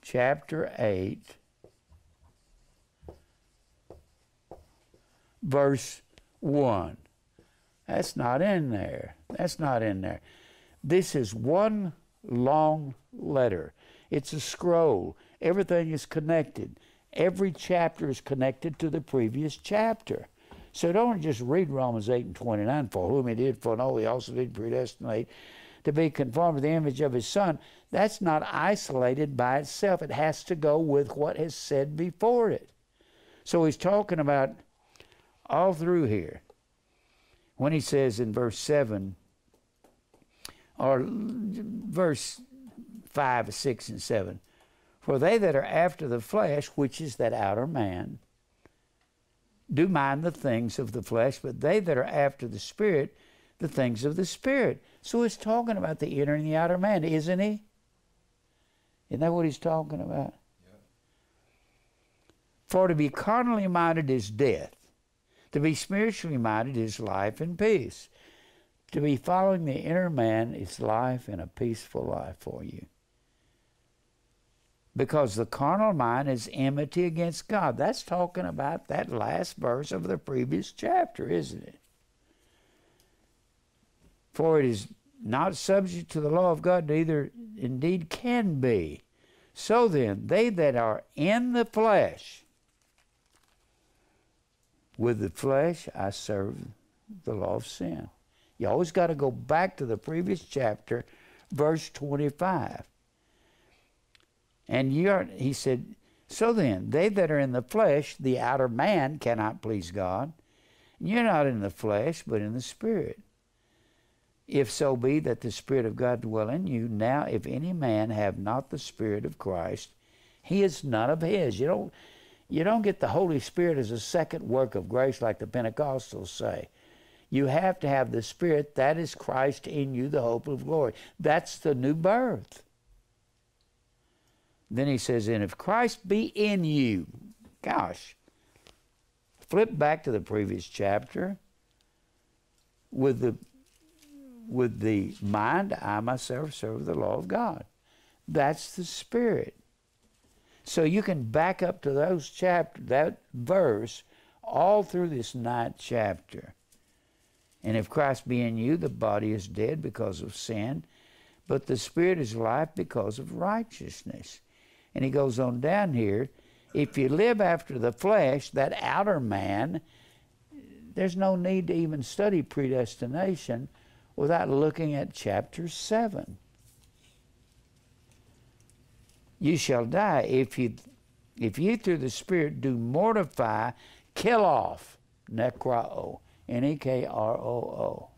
A: Chapter 8 verse 1. That's not in there. That's not in there. This is one long letter. It's a scroll. Everything is connected. Every chapter is connected to the previous chapter. So don't just read Romans 8 and 29, for whom he did foreknow, he also did predestinate to be conformed to the image of his son. That's not isolated by itself. It has to go with what is said before it. So he's talking about all through here. When he says in verse 7, or verse 5, 6, and 7, For they that are after the flesh, which is that outer man, do mind the things of the flesh, but they that are after the Spirit, the things of the Spirit. So he's talking about the inner and the outer man, isn't he? Isn't that what he's talking about? Yeah. For to be carnally minded is death, to be spiritually minded is life and peace. To be following the inner man is life and a peaceful life for you. Because the carnal mind is enmity against God. That's talking about that last verse of the previous chapter, isn't it? For it is not subject to the law of God, neither indeed can be. So then, they that are in the flesh, with the flesh, I serve the law of sin. You always got to go back to the previous chapter, verse 25. And you are, he said, So then, they that are in the flesh, the outer man, cannot please God. You're not in the flesh, but in the Spirit. If so be that the Spirit of God dwell in you, now if any man have not the Spirit of Christ, he is not of his. You don't you don't get the Holy Spirit as a second work of grace like the Pentecostals say. You have to have the Spirit. That is Christ in you, the hope of glory. That's the new birth. Then he says, And if Christ be in you, gosh, flip back to the previous chapter. With the, with the mind, I myself serve the law of God. That's the Spirit. So you can back up to those chapter that verse all through this ninth chapter. And if Christ be in you, the body is dead because of sin, but the spirit is life because of righteousness. And he goes on down here, if you live after the flesh, that outer man, there's no need to even study predestination without looking at chapter 7 you shall die if you if you through the Spirit do mortify, kill off, necro N E K R O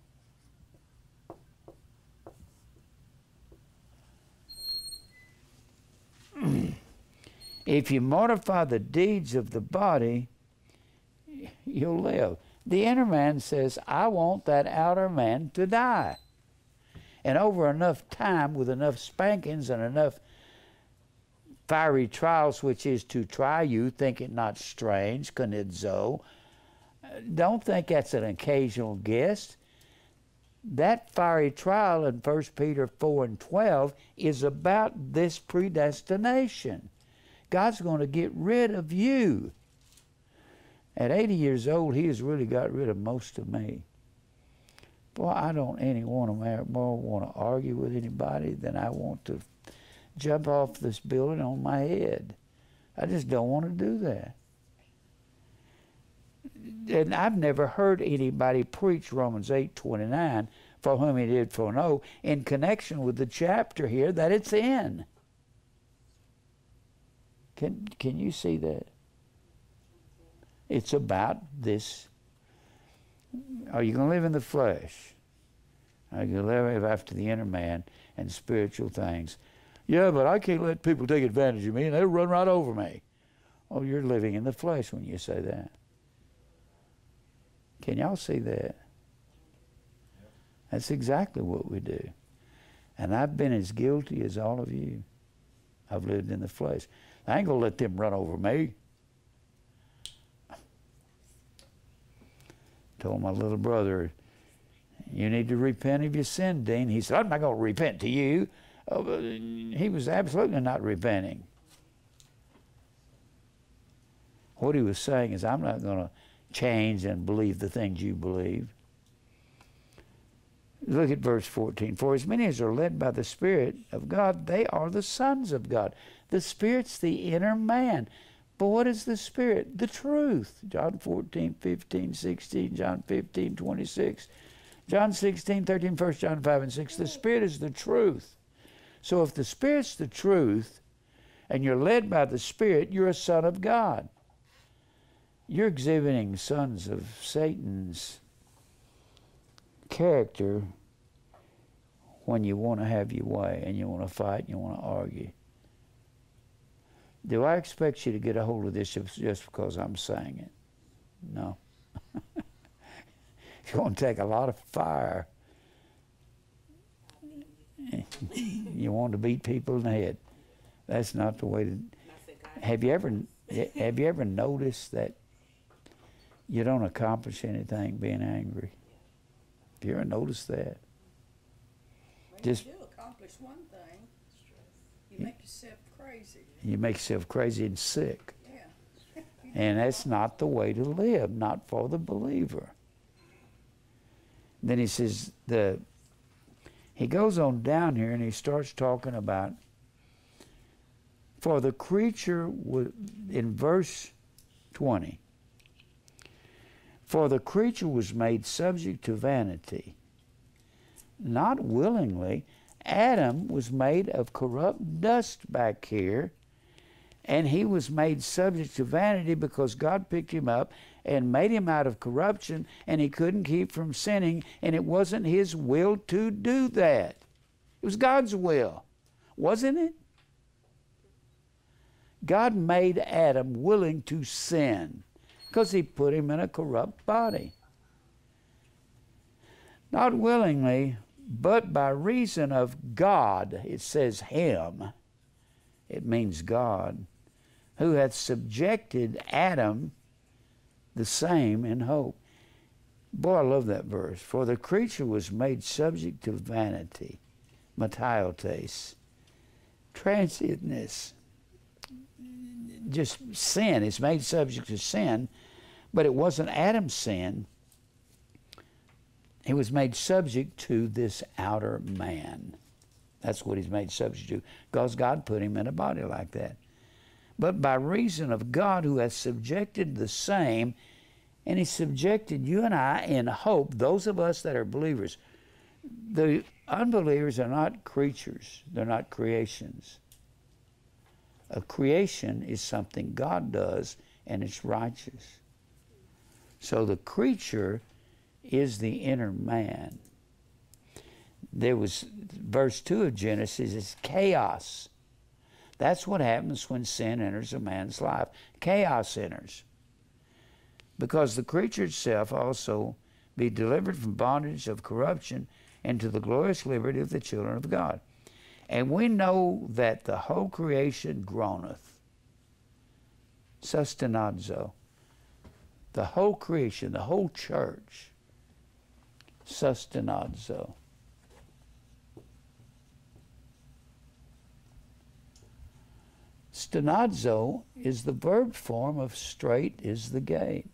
A: O. if you mortify the deeds of the body, you'll live. The inner man says, I want that outer man to die. And over enough time, with enough spankings and enough fiery trials, which is to try you, think it not strange, konidzo. Uh, don't think that's an occasional guest. That fiery trial in 1 Peter 4 and 12 is about this predestination. God's going to get rid of you. At 80 years old, he has really got rid of most of me. Boy, I don't any want to more want to argue with anybody than I want to jump off this building on my head. I just don't want to do that. And I've never heard anybody preach Romans 8:29 for whom he did foreknow in connection with the chapter here that it's in. Can can you see that? It's about this. Are you going to live in the flesh? Are you going to live after the inner man and spiritual things? Yeah, but I can't let people take advantage of me and they'll run right over me. Oh, you're living in the flesh when you say that. Can y'all see that? That's exactly what we do. And I've been as guilty as all of you. I've lived in the flesh. I ain't going to let them run over me. told my little brother, You need to repent of your sin, Dean. He said, I'm not going to repent to you. Oh, uh, he was absolutely not repenting. What he was saying is, I'm not going to change and believe the things you believe. Look at verse 14. For as many as are led by the Spirit of God, they are the sons of God. The Spirit's the inner man. But what is the Spirit? The truth. John 14, 15, 16, John 15, 26, John 16, 13, 1 John 5 and 6. The Spirit is the truth. So if the Spirit's the truth and you're led by the Spirit, you're a son of God. You're exhibiting sons of Satan's character when you want to have your way and you want to fight and you want to argue. Do I expect you to get a hold of this just because I'm saying it? No. it's going to take a lot of fire you want to beat people in the head. That's not the way to. Have you ever have you ever noticed that you don't accomplish anything being angry? Have you ever noticed that? Well, Just you do accomplish one thing. You make yourself crazy. You make yourself crazy and sick. Yeah. and that's not the way to live, not for the believer. Then he says the he goes on down here and he starts talking about for the creature was, in verse 20 for the creature was made subject to vanity not willingly adam was made of corrupt dust back here and he was made subject to vanity because god picked him up and made him out of corruption, and he couldn't keep from sinning, and it wasn't his will to do that. It was God's will, wasn't it? God made Adam willing to sin because he put him in a corrupt body. Not willingly, but by reason of God, it says him, it means God, who hath subjected Adam the same in hope. Boy, I love that verse. For the creature was made subject to vanity, matiotes, transientness, just sin. It's made subject to sin, but it wasn't Adam's sin. He was made subject to this outer man. That's what he's made subject to, because God put him in a body like that but by reason of God who hath subjected the same, and He subjected you and I in hope, those of us that are believers. The unbelievers are not creatures, they're not creations. A creation is something God does and it's righteous. So the creature is the inner man. There was verse 2 of Genesis is chaos that's what happens when sin enters a man's life. Chaos enters. Because the creature itself also be delivered from bondage of corruption into the glorious liberty of the children of God. And we know that the whole creation groaneth. Sustenazzo. The whole creation, the whole church. Sustenazzo. Stenazo is the verb form of straight is the gate.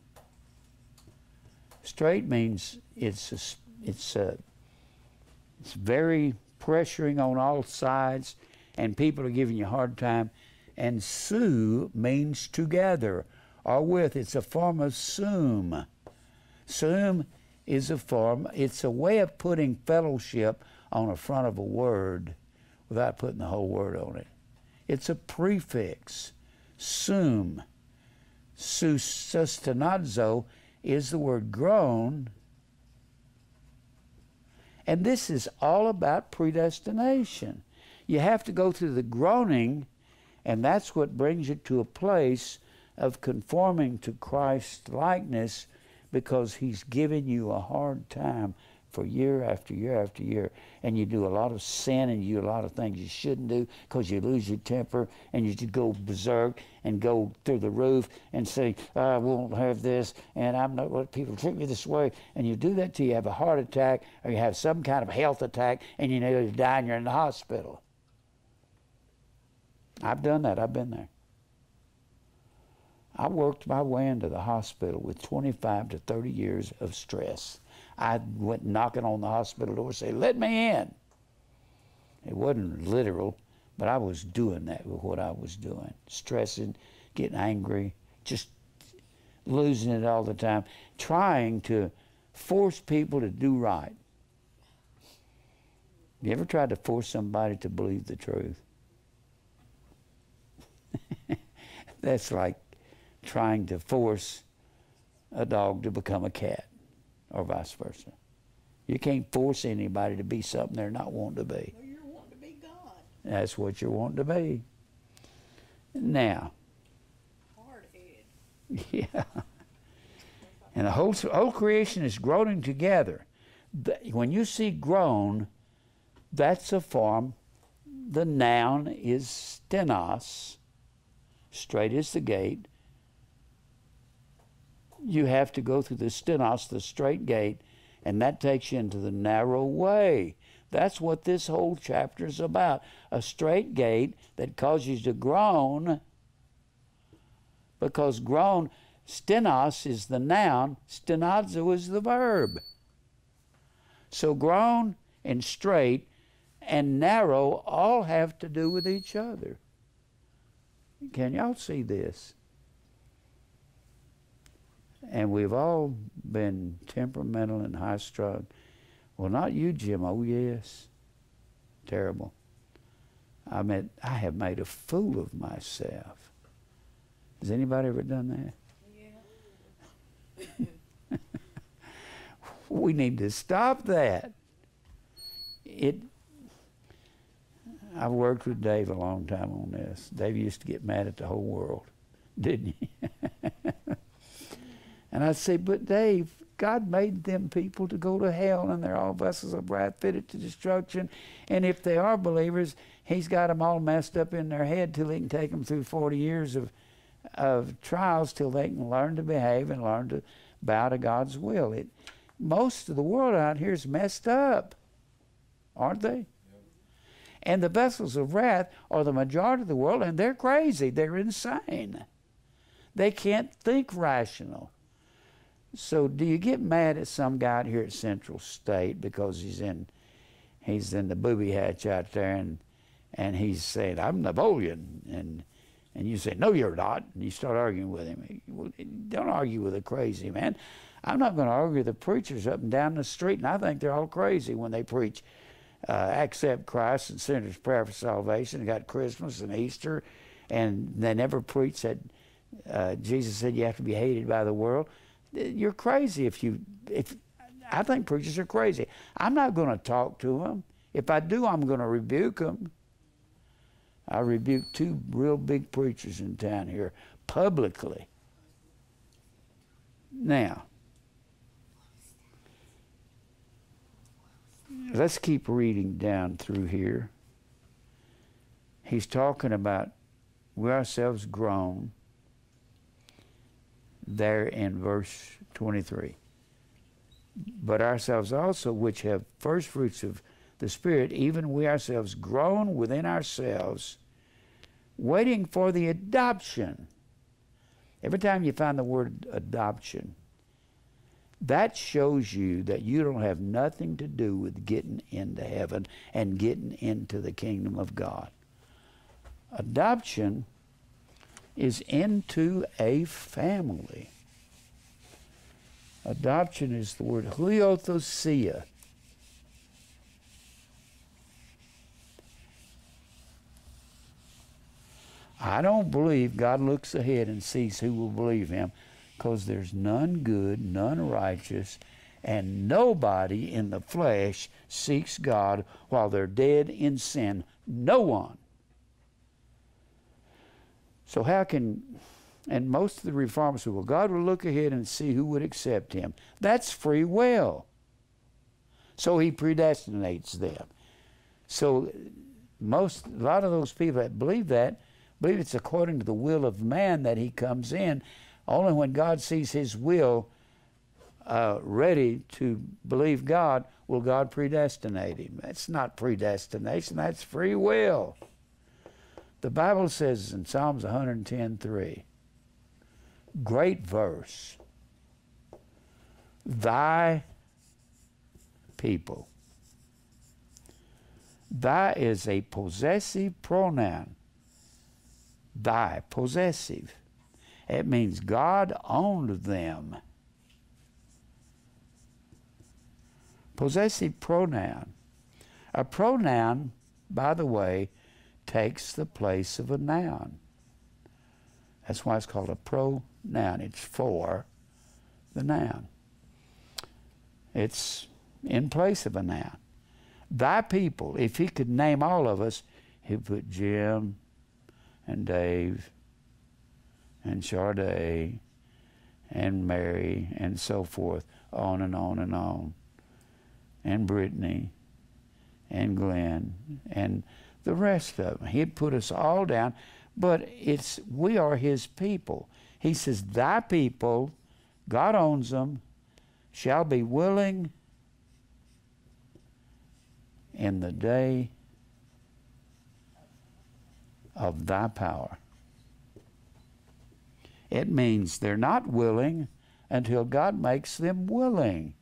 A: Straight means it's a, it's a, it's very pressuring on all sides, and people are giving you a hard time. And sue means together or with. It's a form of sum. Sum is a form, it's a way of putting fellowship on the front of a word without putting the whole word on it. It's a prefix. Sum. Sustenazo is the word grown. And this is all about predestination. You have to go through the groaning, and that's what brings you to a place of conforming to Christ's likeness because he's given you a hard time for year after year after year. And you do a lot of sin and you do a lot of things you shouldn't do because you lose your temper and you go berserk and go through the roof and say, I won't have this and I'm not let people treat me this way. And you do that till you have a heart attack or you have some kind of health attack and you nearly die and you're in the hospital. I've done that. I've been there. I worked my way into the hospital with 25 to 30 years of stress. I went knocking on the hospital door, say, "Let me in." It wasn't literal, but I was doing that with what I was doing, stressing, getting angry, just losing it all the time, trying to force people to do right. You ever tried to force somebody to believe the truth? That's like trying to force a dog to become a cat or vice versa. You can't force anybody to be something they're not wanting to be. Well, you're wanting to be God. That's what you're wanting to be. Now. Hard head. Yeah. And the whole, whole creation is groaning together. When you see groan, that's a form. The noun is stenos, straight is the gate you have to go through the stenos, the straight gate, and that takes you into the narrow way. That's what this whole chapter is about a straight gate that causes you to groan, because groan, stenos is the noun, stenazo is the verb. So groan and straight and narrow all have to do with each other. Can y'all see this? And we've all been temperamental and high strung. Well, not you, Jim. Oh, yes. Terrible. I mean, I have made a fool of myself. Has anybody ever done that? Yeah. we need to stop that. It. I've worked with Dave a long time on this. Dave used to get mad at the whole world, didn't he? And I'd say, But Dave, God made them people to go to hell, and they're all vessels of wrath fitted to destruction. And if they are believers, He's got them all messed up in their head till He can take them through 40 years of, of trials till they can learn to behave and learn to bow to God's will. It, most of the world out here is messed up, aren't they? And the vessels of wrath are the majority of the world, and they're crazy. They're insane. They can't think rational. So do you get mad at some guy out here at Central State because he's in he's in the booby hatch out there and and he's saying, I'm Napoleon and and you say, No, you're not and you start arguing with him. Well, don't argue with a crazy man. I'm not gonna argue the preachers up and down the street and I think they're all crazy when they preach uh, accept Christ and sinners prayer for salvation got Christmas and Easter and they never preach that uh, Jesus said you have to be hated by the world. You're crazy if you if I think preachers are crazy. I'm not going to talk to them. If I do, I'm going to rebuke them. I rebuked two real big preachers in town here publicly. Now, let's keep reading down through here. He's talking about we ourselves grown there in verse 23. But ourselves also, which have first fruits of the Spirit, even we ourselves grown within ourselves, waiting for the adoption. Every time you find the word adoption, that shows you that you don't have nothing to do with getting into heaven and getting into the kingdom of God. Adoption is into a family. Adoption is the word huiothesia. I don't believe God looks ahead and sees who will believe him because there's none good, none righteous, and nobody in the flesh seeks God while they're dead in sin. No one. So how can, and most of the reformers say, well, God will look ahead and see who would accept him. That's free will. So he predestinates them. So most, a lot of those people that believe that, believe it's according to the will of man that he comes in. Only when God sees his will uh, ready to believe God will God predestinate him. That's not predestination, that's free will. The Bible says in Psalms 110:3, great verse, thy people. Thy is a possessive pronoun. Thy, possessive. It means God owned them. Possessive pronoun. A pronoun, by the way, takes the place of a noun. That's why it's called a pronoun. It's for the noun. It's in place of a noun. Thy people, if he could name all of us, he'd put Jim and Dave and Charday and Mary and so forth, on and on and on, and Brittany and Glenn and the rest of them. He'd put us all down, but it's we are his people. He says, Thy people, God owns them, shall be willing in the day of thy power. It means they're not willing until God makes them willing.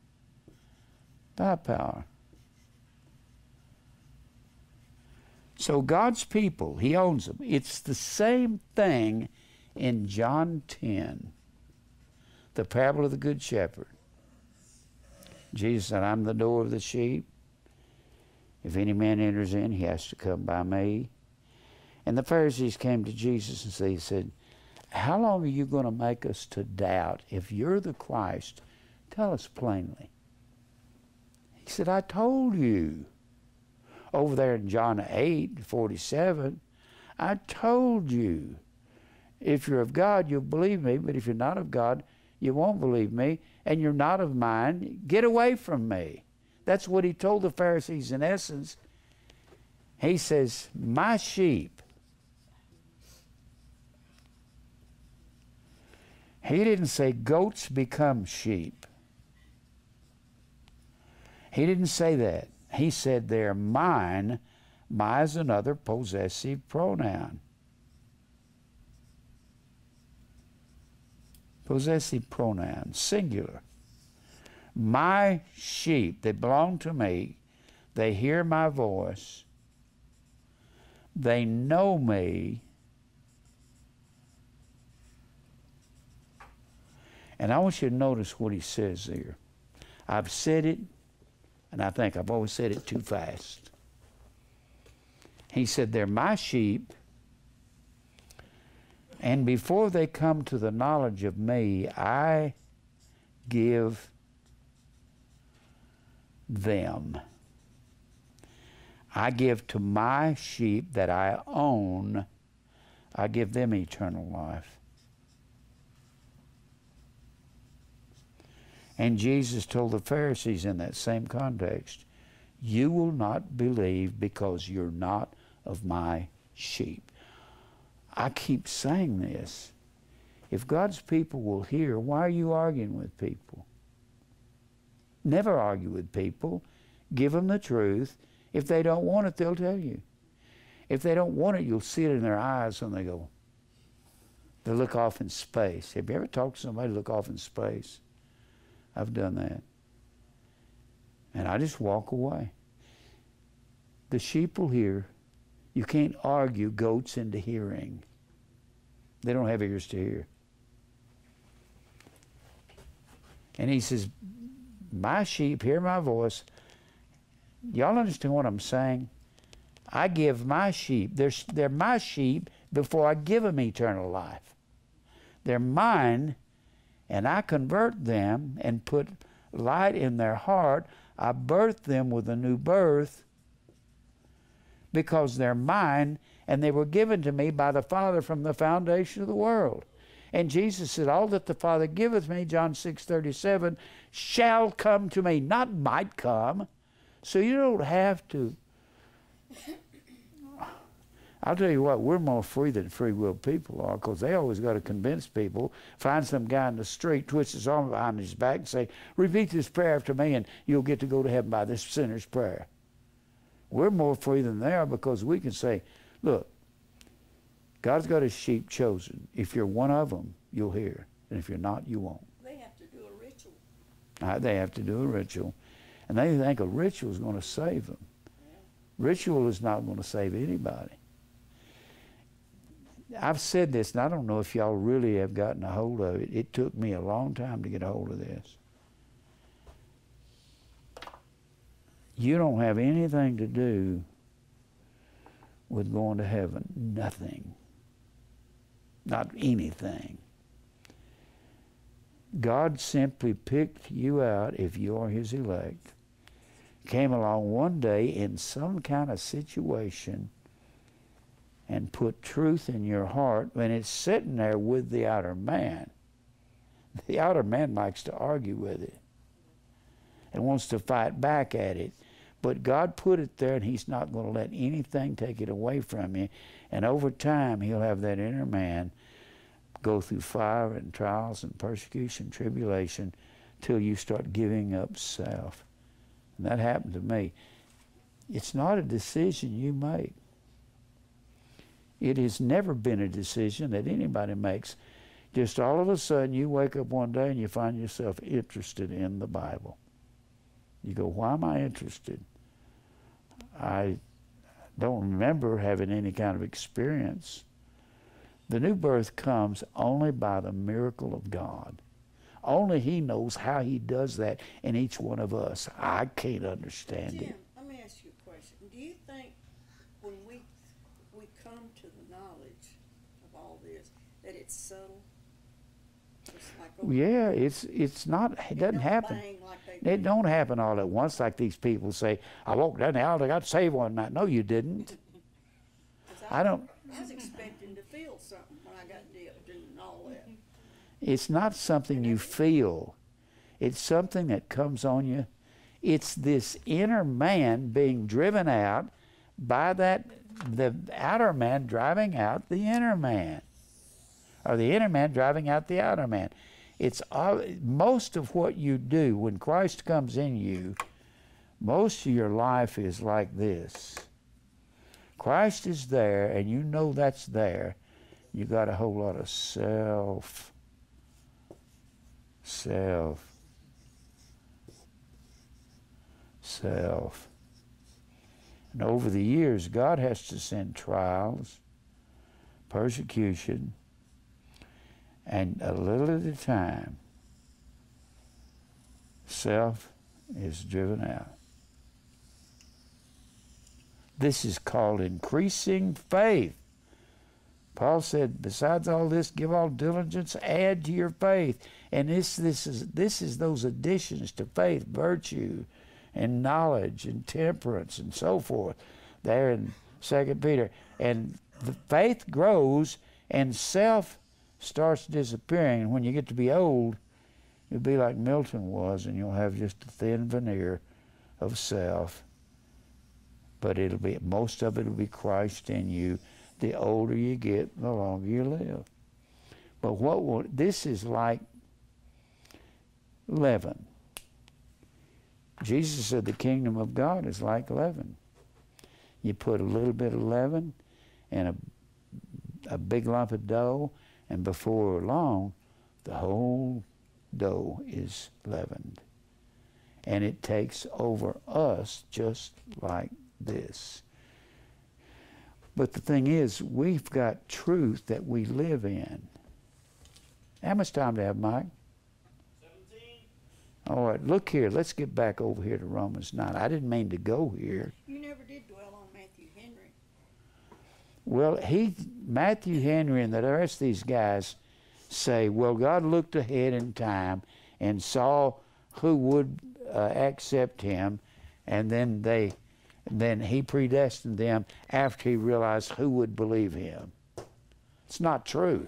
A: Thy power. So God's people, He owns them. It's the same thing in John 10, the parable of the Good Shepherd. Jesus said, I'm the door of the sheep. If any man enters in, he has to come by me. And the Pharisees came to Jesus and they said, How long are you going to make us to doubt? If you're the Christ, tell us plainly. He said, I told you over there in John 8 47, I told you, if you're of God, you'll believe me, but if you're not of God, you won't believe me, and you're not of mine, get away from me. That's what he told the Pharisees in essence. He says, My sheep. He didn't say goats become sheep. He didn't say that. He said they're mine. My is another possessive pronoun. Possessive pronoun, singular. My sheep, they belong to me. They hear my voice. They know me. And I want you to notice what he says there. I've said it and I think I've always said it too fast. He said, They're my sheep. And before they come to the knowledge of me, I give them. I give to my sheep that I own, I give them eternal life. And Jesus told the Pharisees in that same context, You will not believe because you're not of my sheep. I keep saying this. If God's people will hear, why are you arguing with people? Never argue with people. Give them the truth. If they don't want it, they'll tell you. If they don't want it, you'll see it in their eyes when they go, they look off in space. Have you ever talked to somebody look off in space? I've done that. And I just walk away. The sheep will hear. You can't argue goats into hearing. They don't have ears to hear. And he says, My sheep hear my voice. Y'all understand what I'm saying? I give my sheep, they're, they're my sheep before I give them eternal life. They're mine and I convert them and put light in their heart. I birth them with a new birth because they're mine and they were given to me by the Father from the foundation of the world. And Jesus said, All that the Father giveth me, John 6 37, shall come to me, not might come. So you don't have to I'll tell you what, we're more free than free will people are because they always got to convince people, find some guy in the street, twist his arm behind his back, and say, repeat this prayer after me, and you'll get to go to heaven by this sinner's prayer. We're more free than they are because we can say, look, God's got his sheep chosen. If you're one of them, you'll hear. And if you're not, you won't.
B: They have to do a ritual.
A: Right, uh, they have to do a ritual. And they think a ritual is going to save them. Yeah. Ritual is not going to save anybody. I've said this, and I don't know if y'all really have gotten a hold of it. It took me a long time to get a hold of this. You don't have anything to do with going to heaven. Nothing. Not anything. God simply picked you out if you are His elect, came along one day in some kind of situation and put truth in your heart when it's sitting there with the outer man. The outer man likes to argue with it and wants to fight back at it. But God put it there, and He's not going to let anything take it away from you. And over time, He'll have that inner man go through fire and trials and persecution, tribulation, till you start giving up self. And that happened to me. It's not a decision you make. It has never been a decision that anybody makes. Just all of a sudden, you wake up one day and you find yourself interested in the Bible. You go, why am I interested? I don't remember having any kind of experience. The new birth comes only by the miracle of God. Only He knows how He does that in each one of us. I can't understand it. Yeah, it's it's not. It, doesn't happen. it don't happen all at once like these people say. I walked down the aisle. I got saved one night. No, you didn't. I, I don't. I was expecting to feel something when I got dipped and all that. It's not something you feel. It's something that comes on you. It's this inner man being driven out by that the outer man driving out the inner man or the inner man driving out the outer man. It's uh, most of what you do when Christ comes in you, most of your life is like this. Christ is there, and you know that's there. You got a whole lot of self, self, self. And over the years, God has to send trials, persecution, and a little at a time, self is driven out. This is called increasing faith. Paul said, besides all this, give all diligence, add to your faith. And this, this, is, this is those additions to faith, virtue and knowledge and temperance and so forth, there in Second Peter. And the faith grows and self starts disappearing. When you get to be old, you'll be like Milton was, and you'll have just a thin veneer of self. But it'll be most of it'll be Christ in you. The older you get, the longer you live. But what will, this is like leaven. Jesus said the kingdom of God is like leaven. You put a little bit of leaven and a, a big lump of dough, and before long, the whole dough is leavened. And it takes over us just like this. But the thing is, we've got truth that we live in. How much time do I have, Mike? 17. All right, look here. Let's get back over here to Romans 9. I didn't mean to go here. Well, he Matthew Henry and the rest of these guys say, well, God looked ahead in time and saw who would uh, accept him, and then they, then he predestined them after he realized who would believe him. It's not true.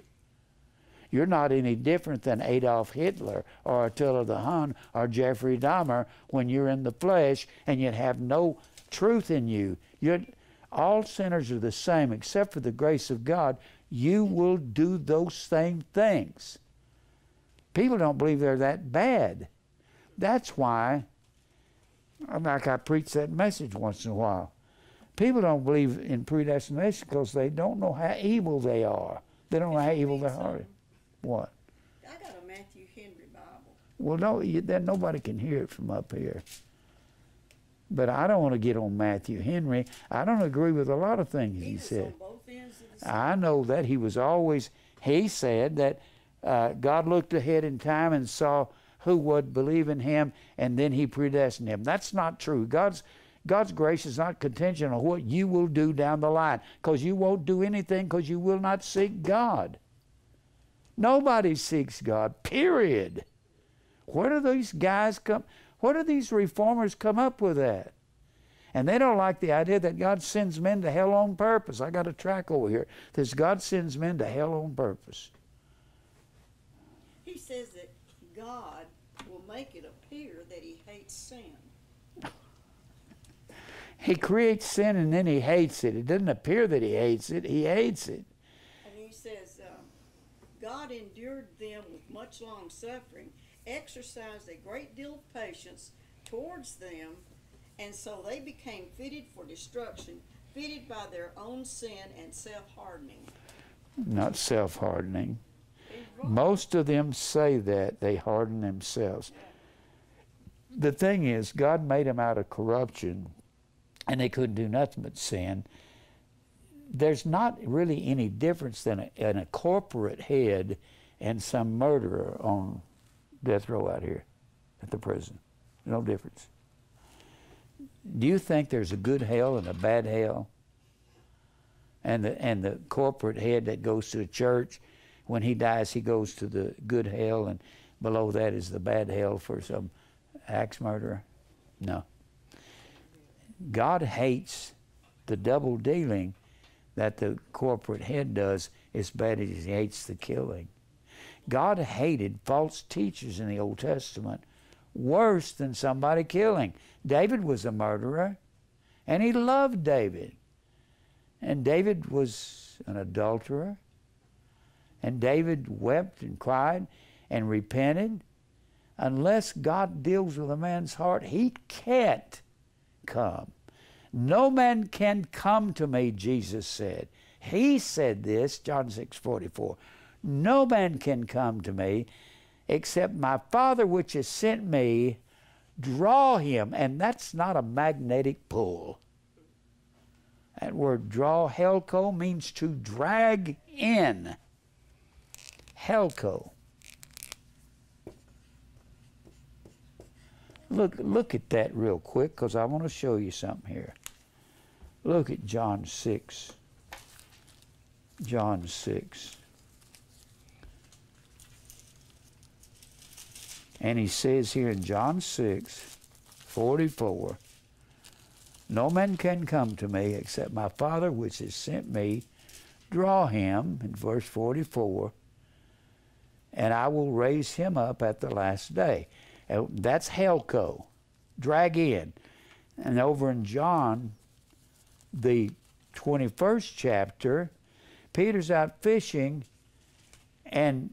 A: You're not any different than Adolf Hitler or Attila the Hun or Jeffrey Dahmer when you're in the flesh and you have no truth in you. You're, all sinners are the same except for the grace of God, you will do those same things. People don't believe they're that bad. That's why, like I preach that message once in a while, people don't believe in predestination because they don't know how evil they are. They don't know how evil they are. What? I got
B: a Matthew Henry Bible.
A: Well, no, you, nobody can hear it from up here. But I don't want to get on Matthew Henry. I don't agree with a lot of things he, he said. I know that he was always, he said that uh, God looked ahead in time and saw who would believe in him and then he predestined him. That's not true. God's God's grace is not contingent on what you will do down the line because you won't do anything because you will not seek God. Nobody seeks God, period. Where do these guys come? What do these reformers come up with that? And they don't like the idea that God sends men to hell on purpose. I got a track over here that God sends men to hell on purpose.
B: He says that God will make it appear that he hates sin.
A: he creates sin and then he hates it. It doesn't appear that he hates it, he hates it.
B: And he says, um, God endured them with much long suffering exercised a great deal of patience towards them, and so they became fitted for destruction, fitted by their own sin and self hardening.
A: Not self hardening. Most of them say that they harden themselves. The thing is, God made them out of corruption, and they couldn't do nothing but sin. There's not really any difference than a, in a corporate head and some murderer on death row out here at the prison. No difference. Do you think there's a good hell and a bad hell? And the, and the corporate head that goes to the church, when he dies, he goes to the good hell, and below that is the bad hell for some axe murderer? No. God hates the double dealing that the corporate head does as bad as he hates the killing. God hated false teachers in the Old Testament worse than somebody killing. David was a murderer, and he loved David. And David was an adulterer. And David wept and cried and repented. Unless God deals with a man's heart, he can't come. No man can come to me, Jesus said. He said this, John 6 44. No man can come to me except my Father which has sent me draw him. And that's not a magnetic pull. That word draw, helco, means to drag in. Helco. Look, look at that real quick because I want to show you something here. Look at John 6. John 6. And he says here in John 6 44, No man can come to me except my Father which has sent me, draw him, in verse 44, and I will raise him up at the last day. And that's Helco, drag in. And over in John, the 21st chapter, Peter's out fishing, and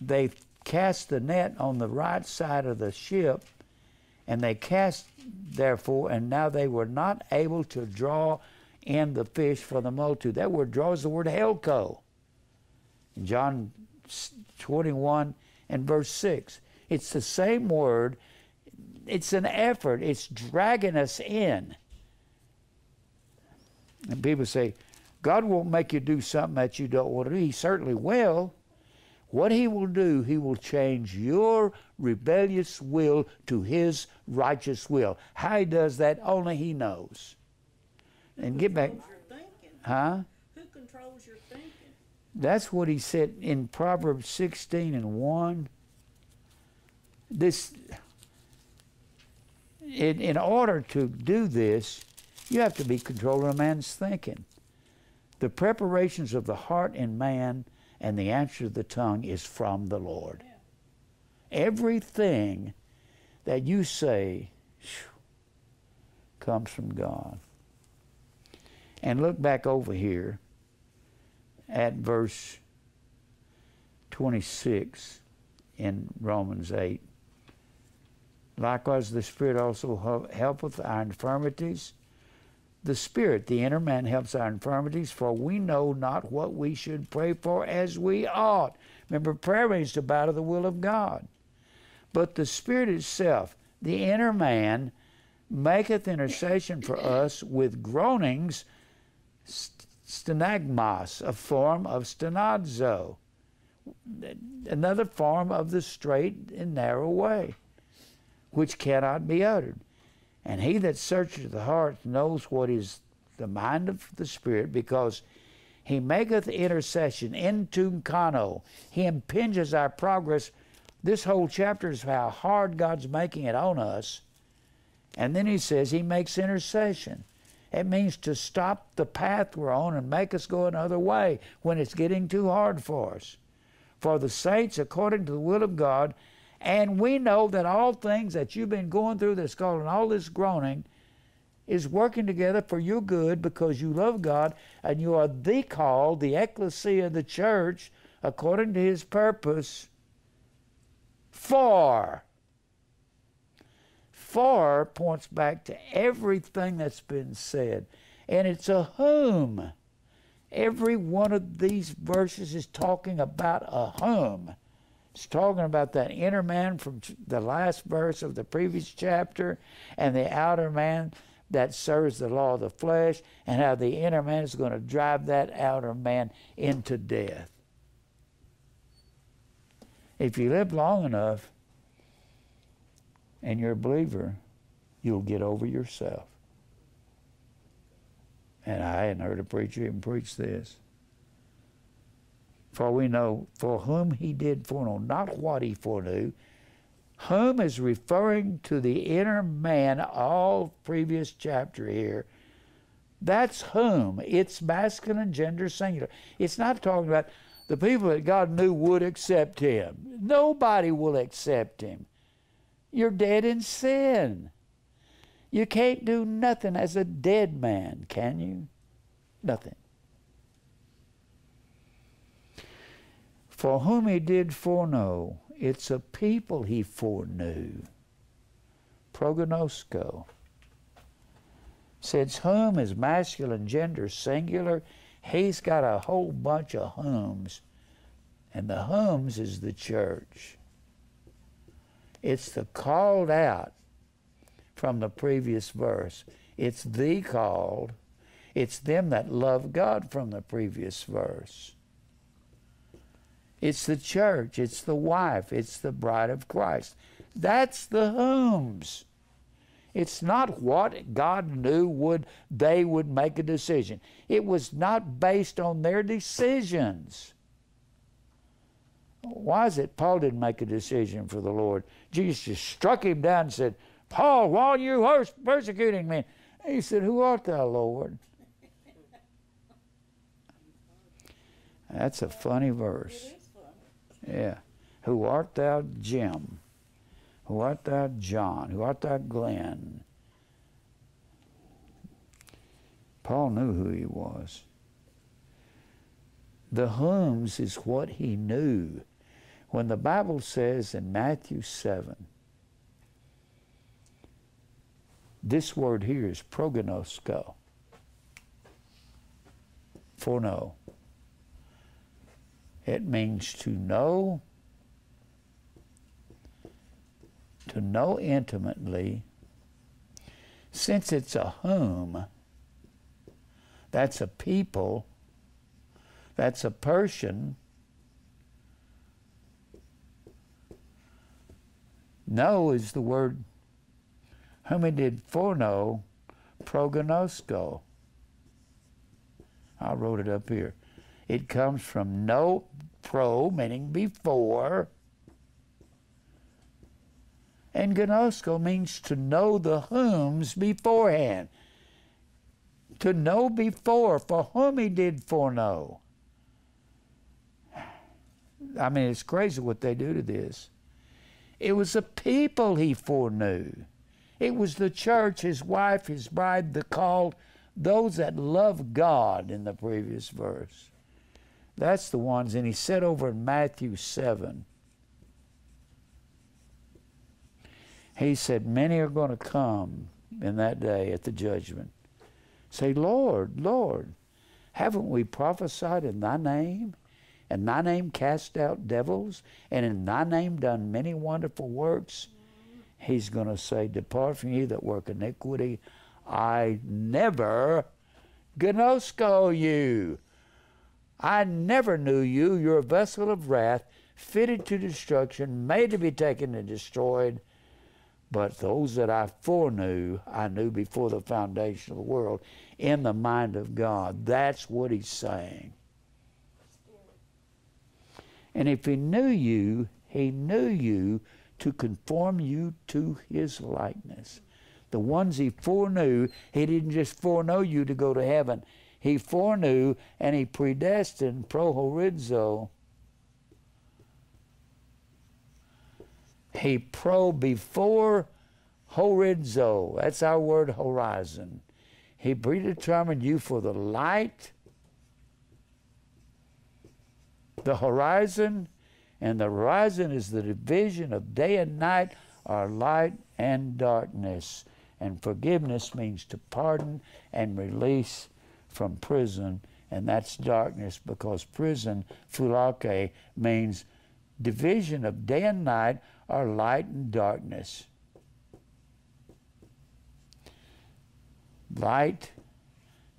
A: they cast the net on the right side of the ship, and they cast therefore, and now they were not able to draw in the fish for the multitude. That word draw is the word helco. In John 21 and verse 6. It's the same word. It's an effort. It's dragging us in. And people say, God won't make you do something that you don't want to do. He certainly will. What he will do, he will change your rebellious will to his righteous will. How he does that, only he knows. And Who get back. Huh?
B: Who controls your thinking?
A: That's what he said in Proverbs 16 and 1. This, in, in order to do this, you have to be controlling a man's thinking. The preparations of the heart in man and the answer of the tongue is from the Lord. Everything that you say whew, comes from God. And look back over here at verse 26 in Romans 8. Likewise, the Spirit also helpeth our infirmities the Spirit, the inner man, helps our infirmities, for we know not what we should pray for as we ought. Remember, prayer means to bow to the will of God. But the Spirit itself, the inner man, maketh intercession for us with groanings, stenagmos, a form of stenazo, another form of the straight and narrow way, which cannot be uttered. And he that searches the heart knows what is the mind of the Spirit, because he maketh intercession entugchano. He impinges our progress. This whole chapter is how hard God's making it on us. And then he says he makes intercession. It means to stop the path we're on and make us go another way when it's getting too hard for us. For the saints, according to the will of God, and we know that all things that you've been going through that's causing all this groaning is working together for your good because you love God and you are the called, the ecclesia, of the church, according to His purpose, for. For points back to everything that's been said. And it's a whom. Every one of these verses is talking about a whom. It's talking about that inner man from the last verse of the previous chapter and the outer man that serves the law of the flesh and how the inner man is going to drive that outer man into death. If you live long enough and you're a believer, you'll get over yourself. And I hadn't heard a preacher even preach this. For we know for whom he did foreknow, not what he foreknew. Whom is referring to the inner man, all previous chapter here. That's whom. It's masculine gender singular. It's not talking about the people that God knew would accept him. Nobody will accept him. You're dead in sin. You can't do nothing as a dead man, can you? Nothing. For whom he did foreknow, it's a people he foreknew. Prognosco. Since whom is masculine gender singular, he's got a whole bunch of whom's, and the whom's is the church. It's the called out from the previous verse. It's the called. It's them that love God from the previous verse. It's the church. It's the wife. It's the bride of Christ. That's the whom's. It's not what God knew would they would make a decision. It was not based on their decisions. Why is it Paul didn't make a decision for the Lord? Jesus just struck him down and said, Paul, why are you persecuting me? He said, Who art thou, Lord? That's a funny verse. Yeah. Who art thou, Jim? Who art thou, John? Who art thou, Glenn? Paul knew who he was. The whom's is what he knew. When the Bible says in Matthew 7, this word here is prognosko, foreknow. It means to know, to know intimately. Since it's a whom, that's a people, that's a person. Know is the word whom he did foreknow, prognosko. I wrote it up here. It comes from no pro, meaning before, and gnosko means to know the whom's beforehand. To know before for whom he did foreknow. I mean, it's crazy what they do to this. It was the people he foreknew. It was the church, his wife, his bride, the called, those that love God in the previous verse. That's the ones. And he said over in Matthew 7, he said, Many are going to come in that day at the judgment. Say, Lord, Lord, haven't we prophesied in thy name? And thy name cast out devils? And in thy name done many wonderful works? He's going to say, Depart from you that work iniquity. I never gnosko you. I never knew you. You're a vessel of wrath, fitted to destruction, made to be taken and destroyed. But those that I foreknew, I knew before the foundation of the world, in the mind of God. That's what he's saying. And if he knew you, he knew you to conform you to his likeness. The ones he foreknew, he didn't just foreknow you to go to heaven, he foreknew and he predestined prohorizo. He pro before horizo. That's our word horizon. He predetermined you for the light, the horizon, and the horizon is the division of day and night, are light and darkness. And forgiveness means to pardon and release from prison, and that's darkness because prison, fulake, means division of day and night or light and darkness. Light,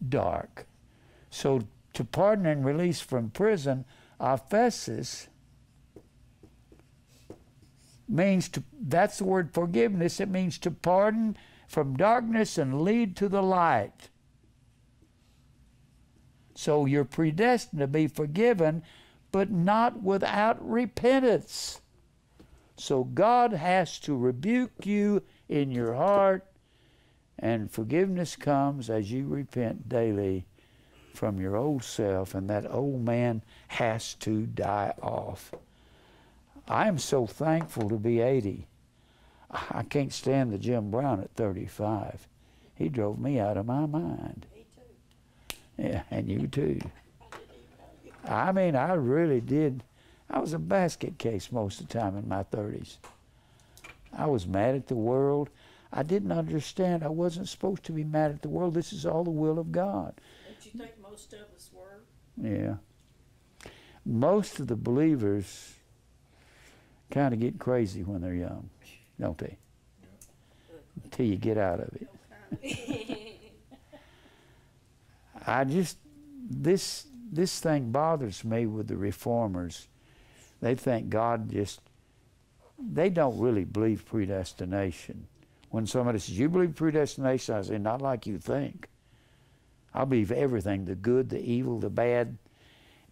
A: dark. So to pardon and release from prison, aphesis, means to, that's the word forgiveness, it means to pardon from darkness and lead to the light. So you're predestined to be forgiven, but not without repentance. So God has to rebuke you in your heart, and forgiveness comes as you repent daily from your old self, and that old man has to die off. I am so thankful to be 80. I can't stand the Jim Brown at 35. He drove me out of my mind. Yeah, and you too. I mean, I really did. I was a basket case most of the time in my 30s. I was mad at the world. I didn't understand. I wasn't supposed to be mad at the world. This is all the will of God.
B: Don't you think most of us were?
A: Yeah. Most of the believers kind of get crazy when they're young, don't they? Until you get out of
B: it.
A: I just this this thing bothers me with the reformers. They think God just they don't really believe predestination. When somebody says, You believe predestination, I say, Not like you think. I believe everything, the good, the evil, the bad.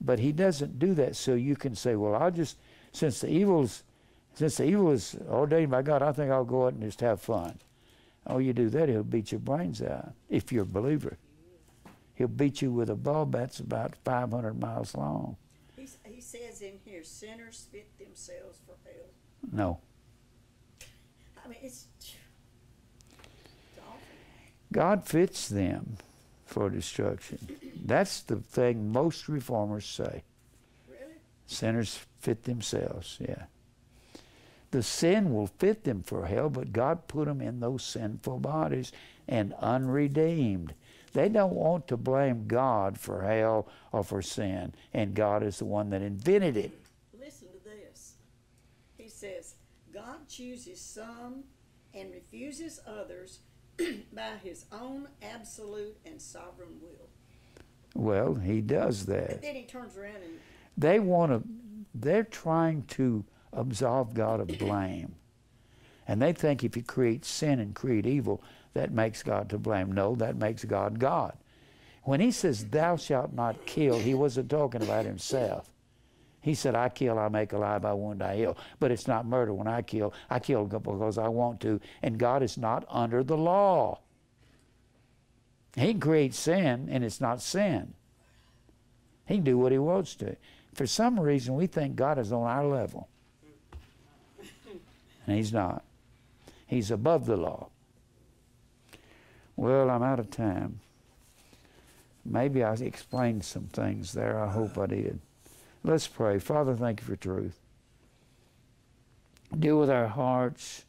A: But he doesn't do that so you can say, Well, I'll just since the evil's since the evil is ordained by God, I think I'll go out and just have fun. Oh, you do that, he'll beat your brains out if you're a believer. He'll beat you with a bulb that's about 500 miles long.
B: He, he says in here, sinners fit themselves for hell. No. I mean, it's,
A: God fits them for destruction. That's the thing most reformers say. Really? Sinners fit themselves, yeah. The sin will fit them for hell, but God put them in those sinful bodies and unredeemed. They don't want to blame God for hell or for sin, and God is the one that invented it.
B: Listen to this. He says, God chooses some and refuses others by his own absolute and sovereign will.
A: Well, he does that. But
B: then he turns around and
A: they want to they're trying to absolve God of blame. And they think if you create sin and create evil, that makes God to blame. No, that makes God God. When he says, Thou shalt not kill, he wasn't talking about himself. He said, I kill, I make alive, I wound, I heal. But it's not murder when I kill. I kill because I want to. And God is not under the law. He creates sin, and it's not sin. He can do what he wants to. For some reason, we think God is on our level. And he's not. He's above the law. Well, I'm out of time. Maybe I explained some things there. I hope I did. Let's pray. Father, thank you for truth. Deal with our hearts.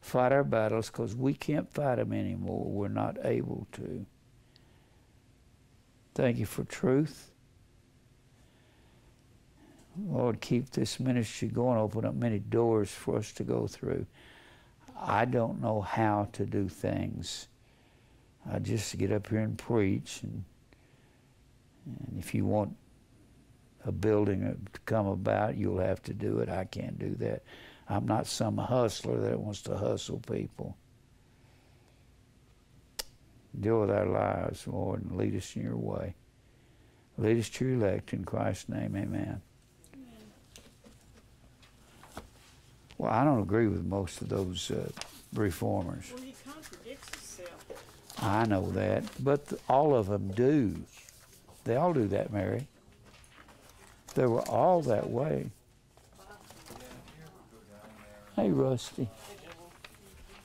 A: Fight our battles because we can't fight them anymore. We're not able to. Thank you for truth. Lord, keep this ministry going. Open up many doors for us to go through. I don't know how to do things. I just get up here and preach. And, and if you want a building to come about, you'll have to do it. I can't do that. I'm not some hustler that wants to hustle people. Deal with our lives, Lord, and lead us in your way. Lead us to your elect in Christ's name, amen. Well, I don't agree with most of those uh, reformers.
B: Well, he contradicts himself.
A: I know that, but all of them do. They all do that, Mary. They were all that way. Hey, Rusty.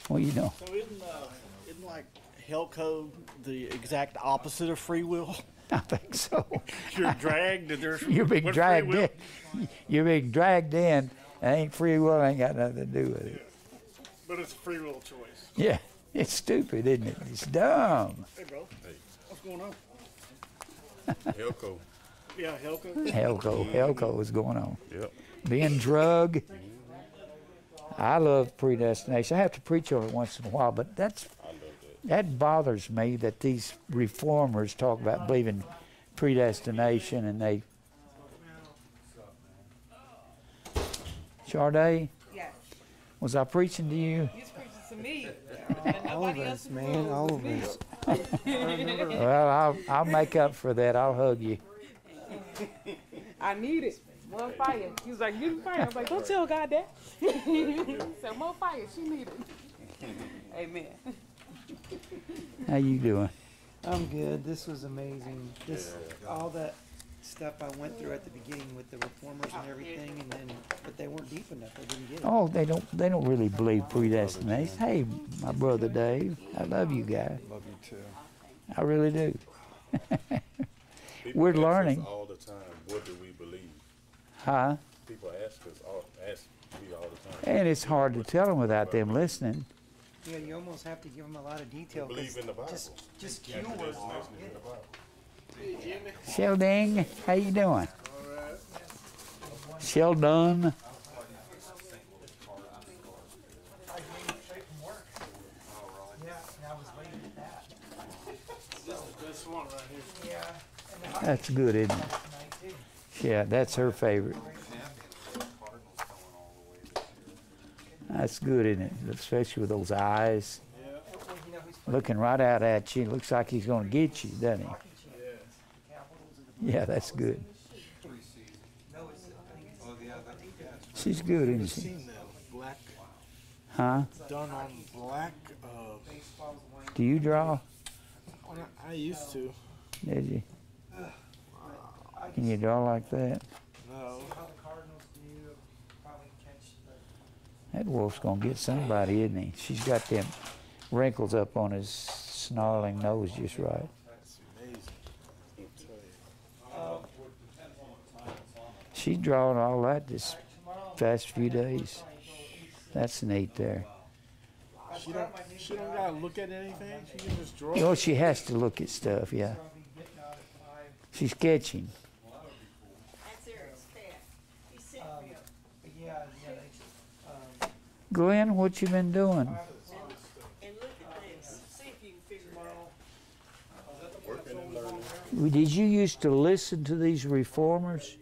A: Well, you know.
B: So isn't, uh, isn't like hell code the exact opposite of free will?
A: I think so. You're dragged.
B: There's you're being dragged in.
A: You're being dragged in I ain't free will. I ain't got nothing to do with it. Yeah.
B: But it's a free will choice.
A: Yeah. It's stupid, isn't it? It's dumb.
B: Hey, bro. Hey. What's going on? Helco. Yeah, Helco.
A: Helco. Helco is going on. Yep. Being drug. I love predestination. I have to preach on it once in a while, but that's that bothers me that these reformers talk about believing predestination and they Charday? Yes. Was I preaching to you? You
B: was preaching to me. all of us, man, all of us. well, I'll,
A: I'll make up for that. I'll hug you.
B: I need it. More fire. He was like, "You need fire. I was like, don't tell
A: God that. So more fire. She need it. Amen. How you doing? I'm good. This was amazing. This, all that stuff I went through at the beginning with the reformers and everything, and then, but they weren't deep enough, they didn't get it. Oh, they don't, they don't really believe predestination. Hey, my brother Dave, I love you guys. Love you too. I really do. We're us learning. all the time, what
B: do we believe? Huh? People ask us all, ask me all the time. And it's hard
A: to tell them without them listening.
B: Yeah, you almost have to give them a lot of detail. Believe in the Bible. Just, just keywords. Hey,
A: Sheldon, how you doing? All right. Sheldon. That's good, isn't it? Yeah, that's her favorite. That's good, isn't it? Especially with those eyes. Looking right out at you. Looks like he's going to get you, doesn't he? Yeah, that's good. She's good, isn't she? Huh? Done on black. Do you draw?
B: I used to.
A: Did you? Can you draw like that? No. That wolf's gonna get somebody, isn't he? She's got them wrinkles up on his snarling nose just right. she's drawing all that this past few days. That's neat there.
B: She don't, she don't gotta look at anything. She can just draw. You oh, know, she
A: has to look at stuff. Yeah. She's sketching. Um, um, Glenn, what you been doing? Oh, Did you used to listen to these reformers?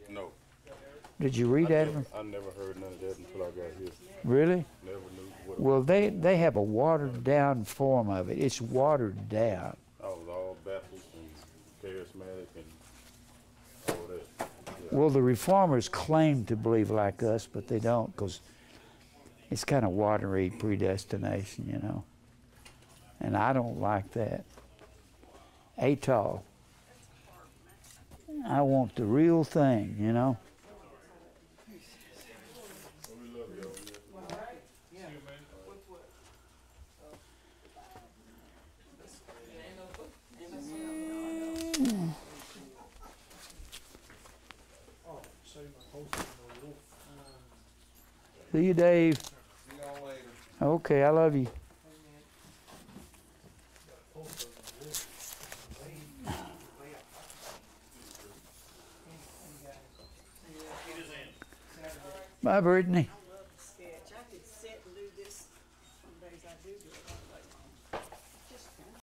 A: Did you read I that? Never,
B: I never heard none of that until I got here. Really? Never knew what Well, they,
A: they have a watered down form of it. It's watered down.
B: I was all Baptist and charismatic and all that. Yeah. Well, the
A: reformers claim to believe like us, but they don't because it's kind of watery predestination, you know. And I don't like that. Atoll. I want the real thing, you know. See you, Dave. See y'all later. Okay, I love you. Bye, Brittany.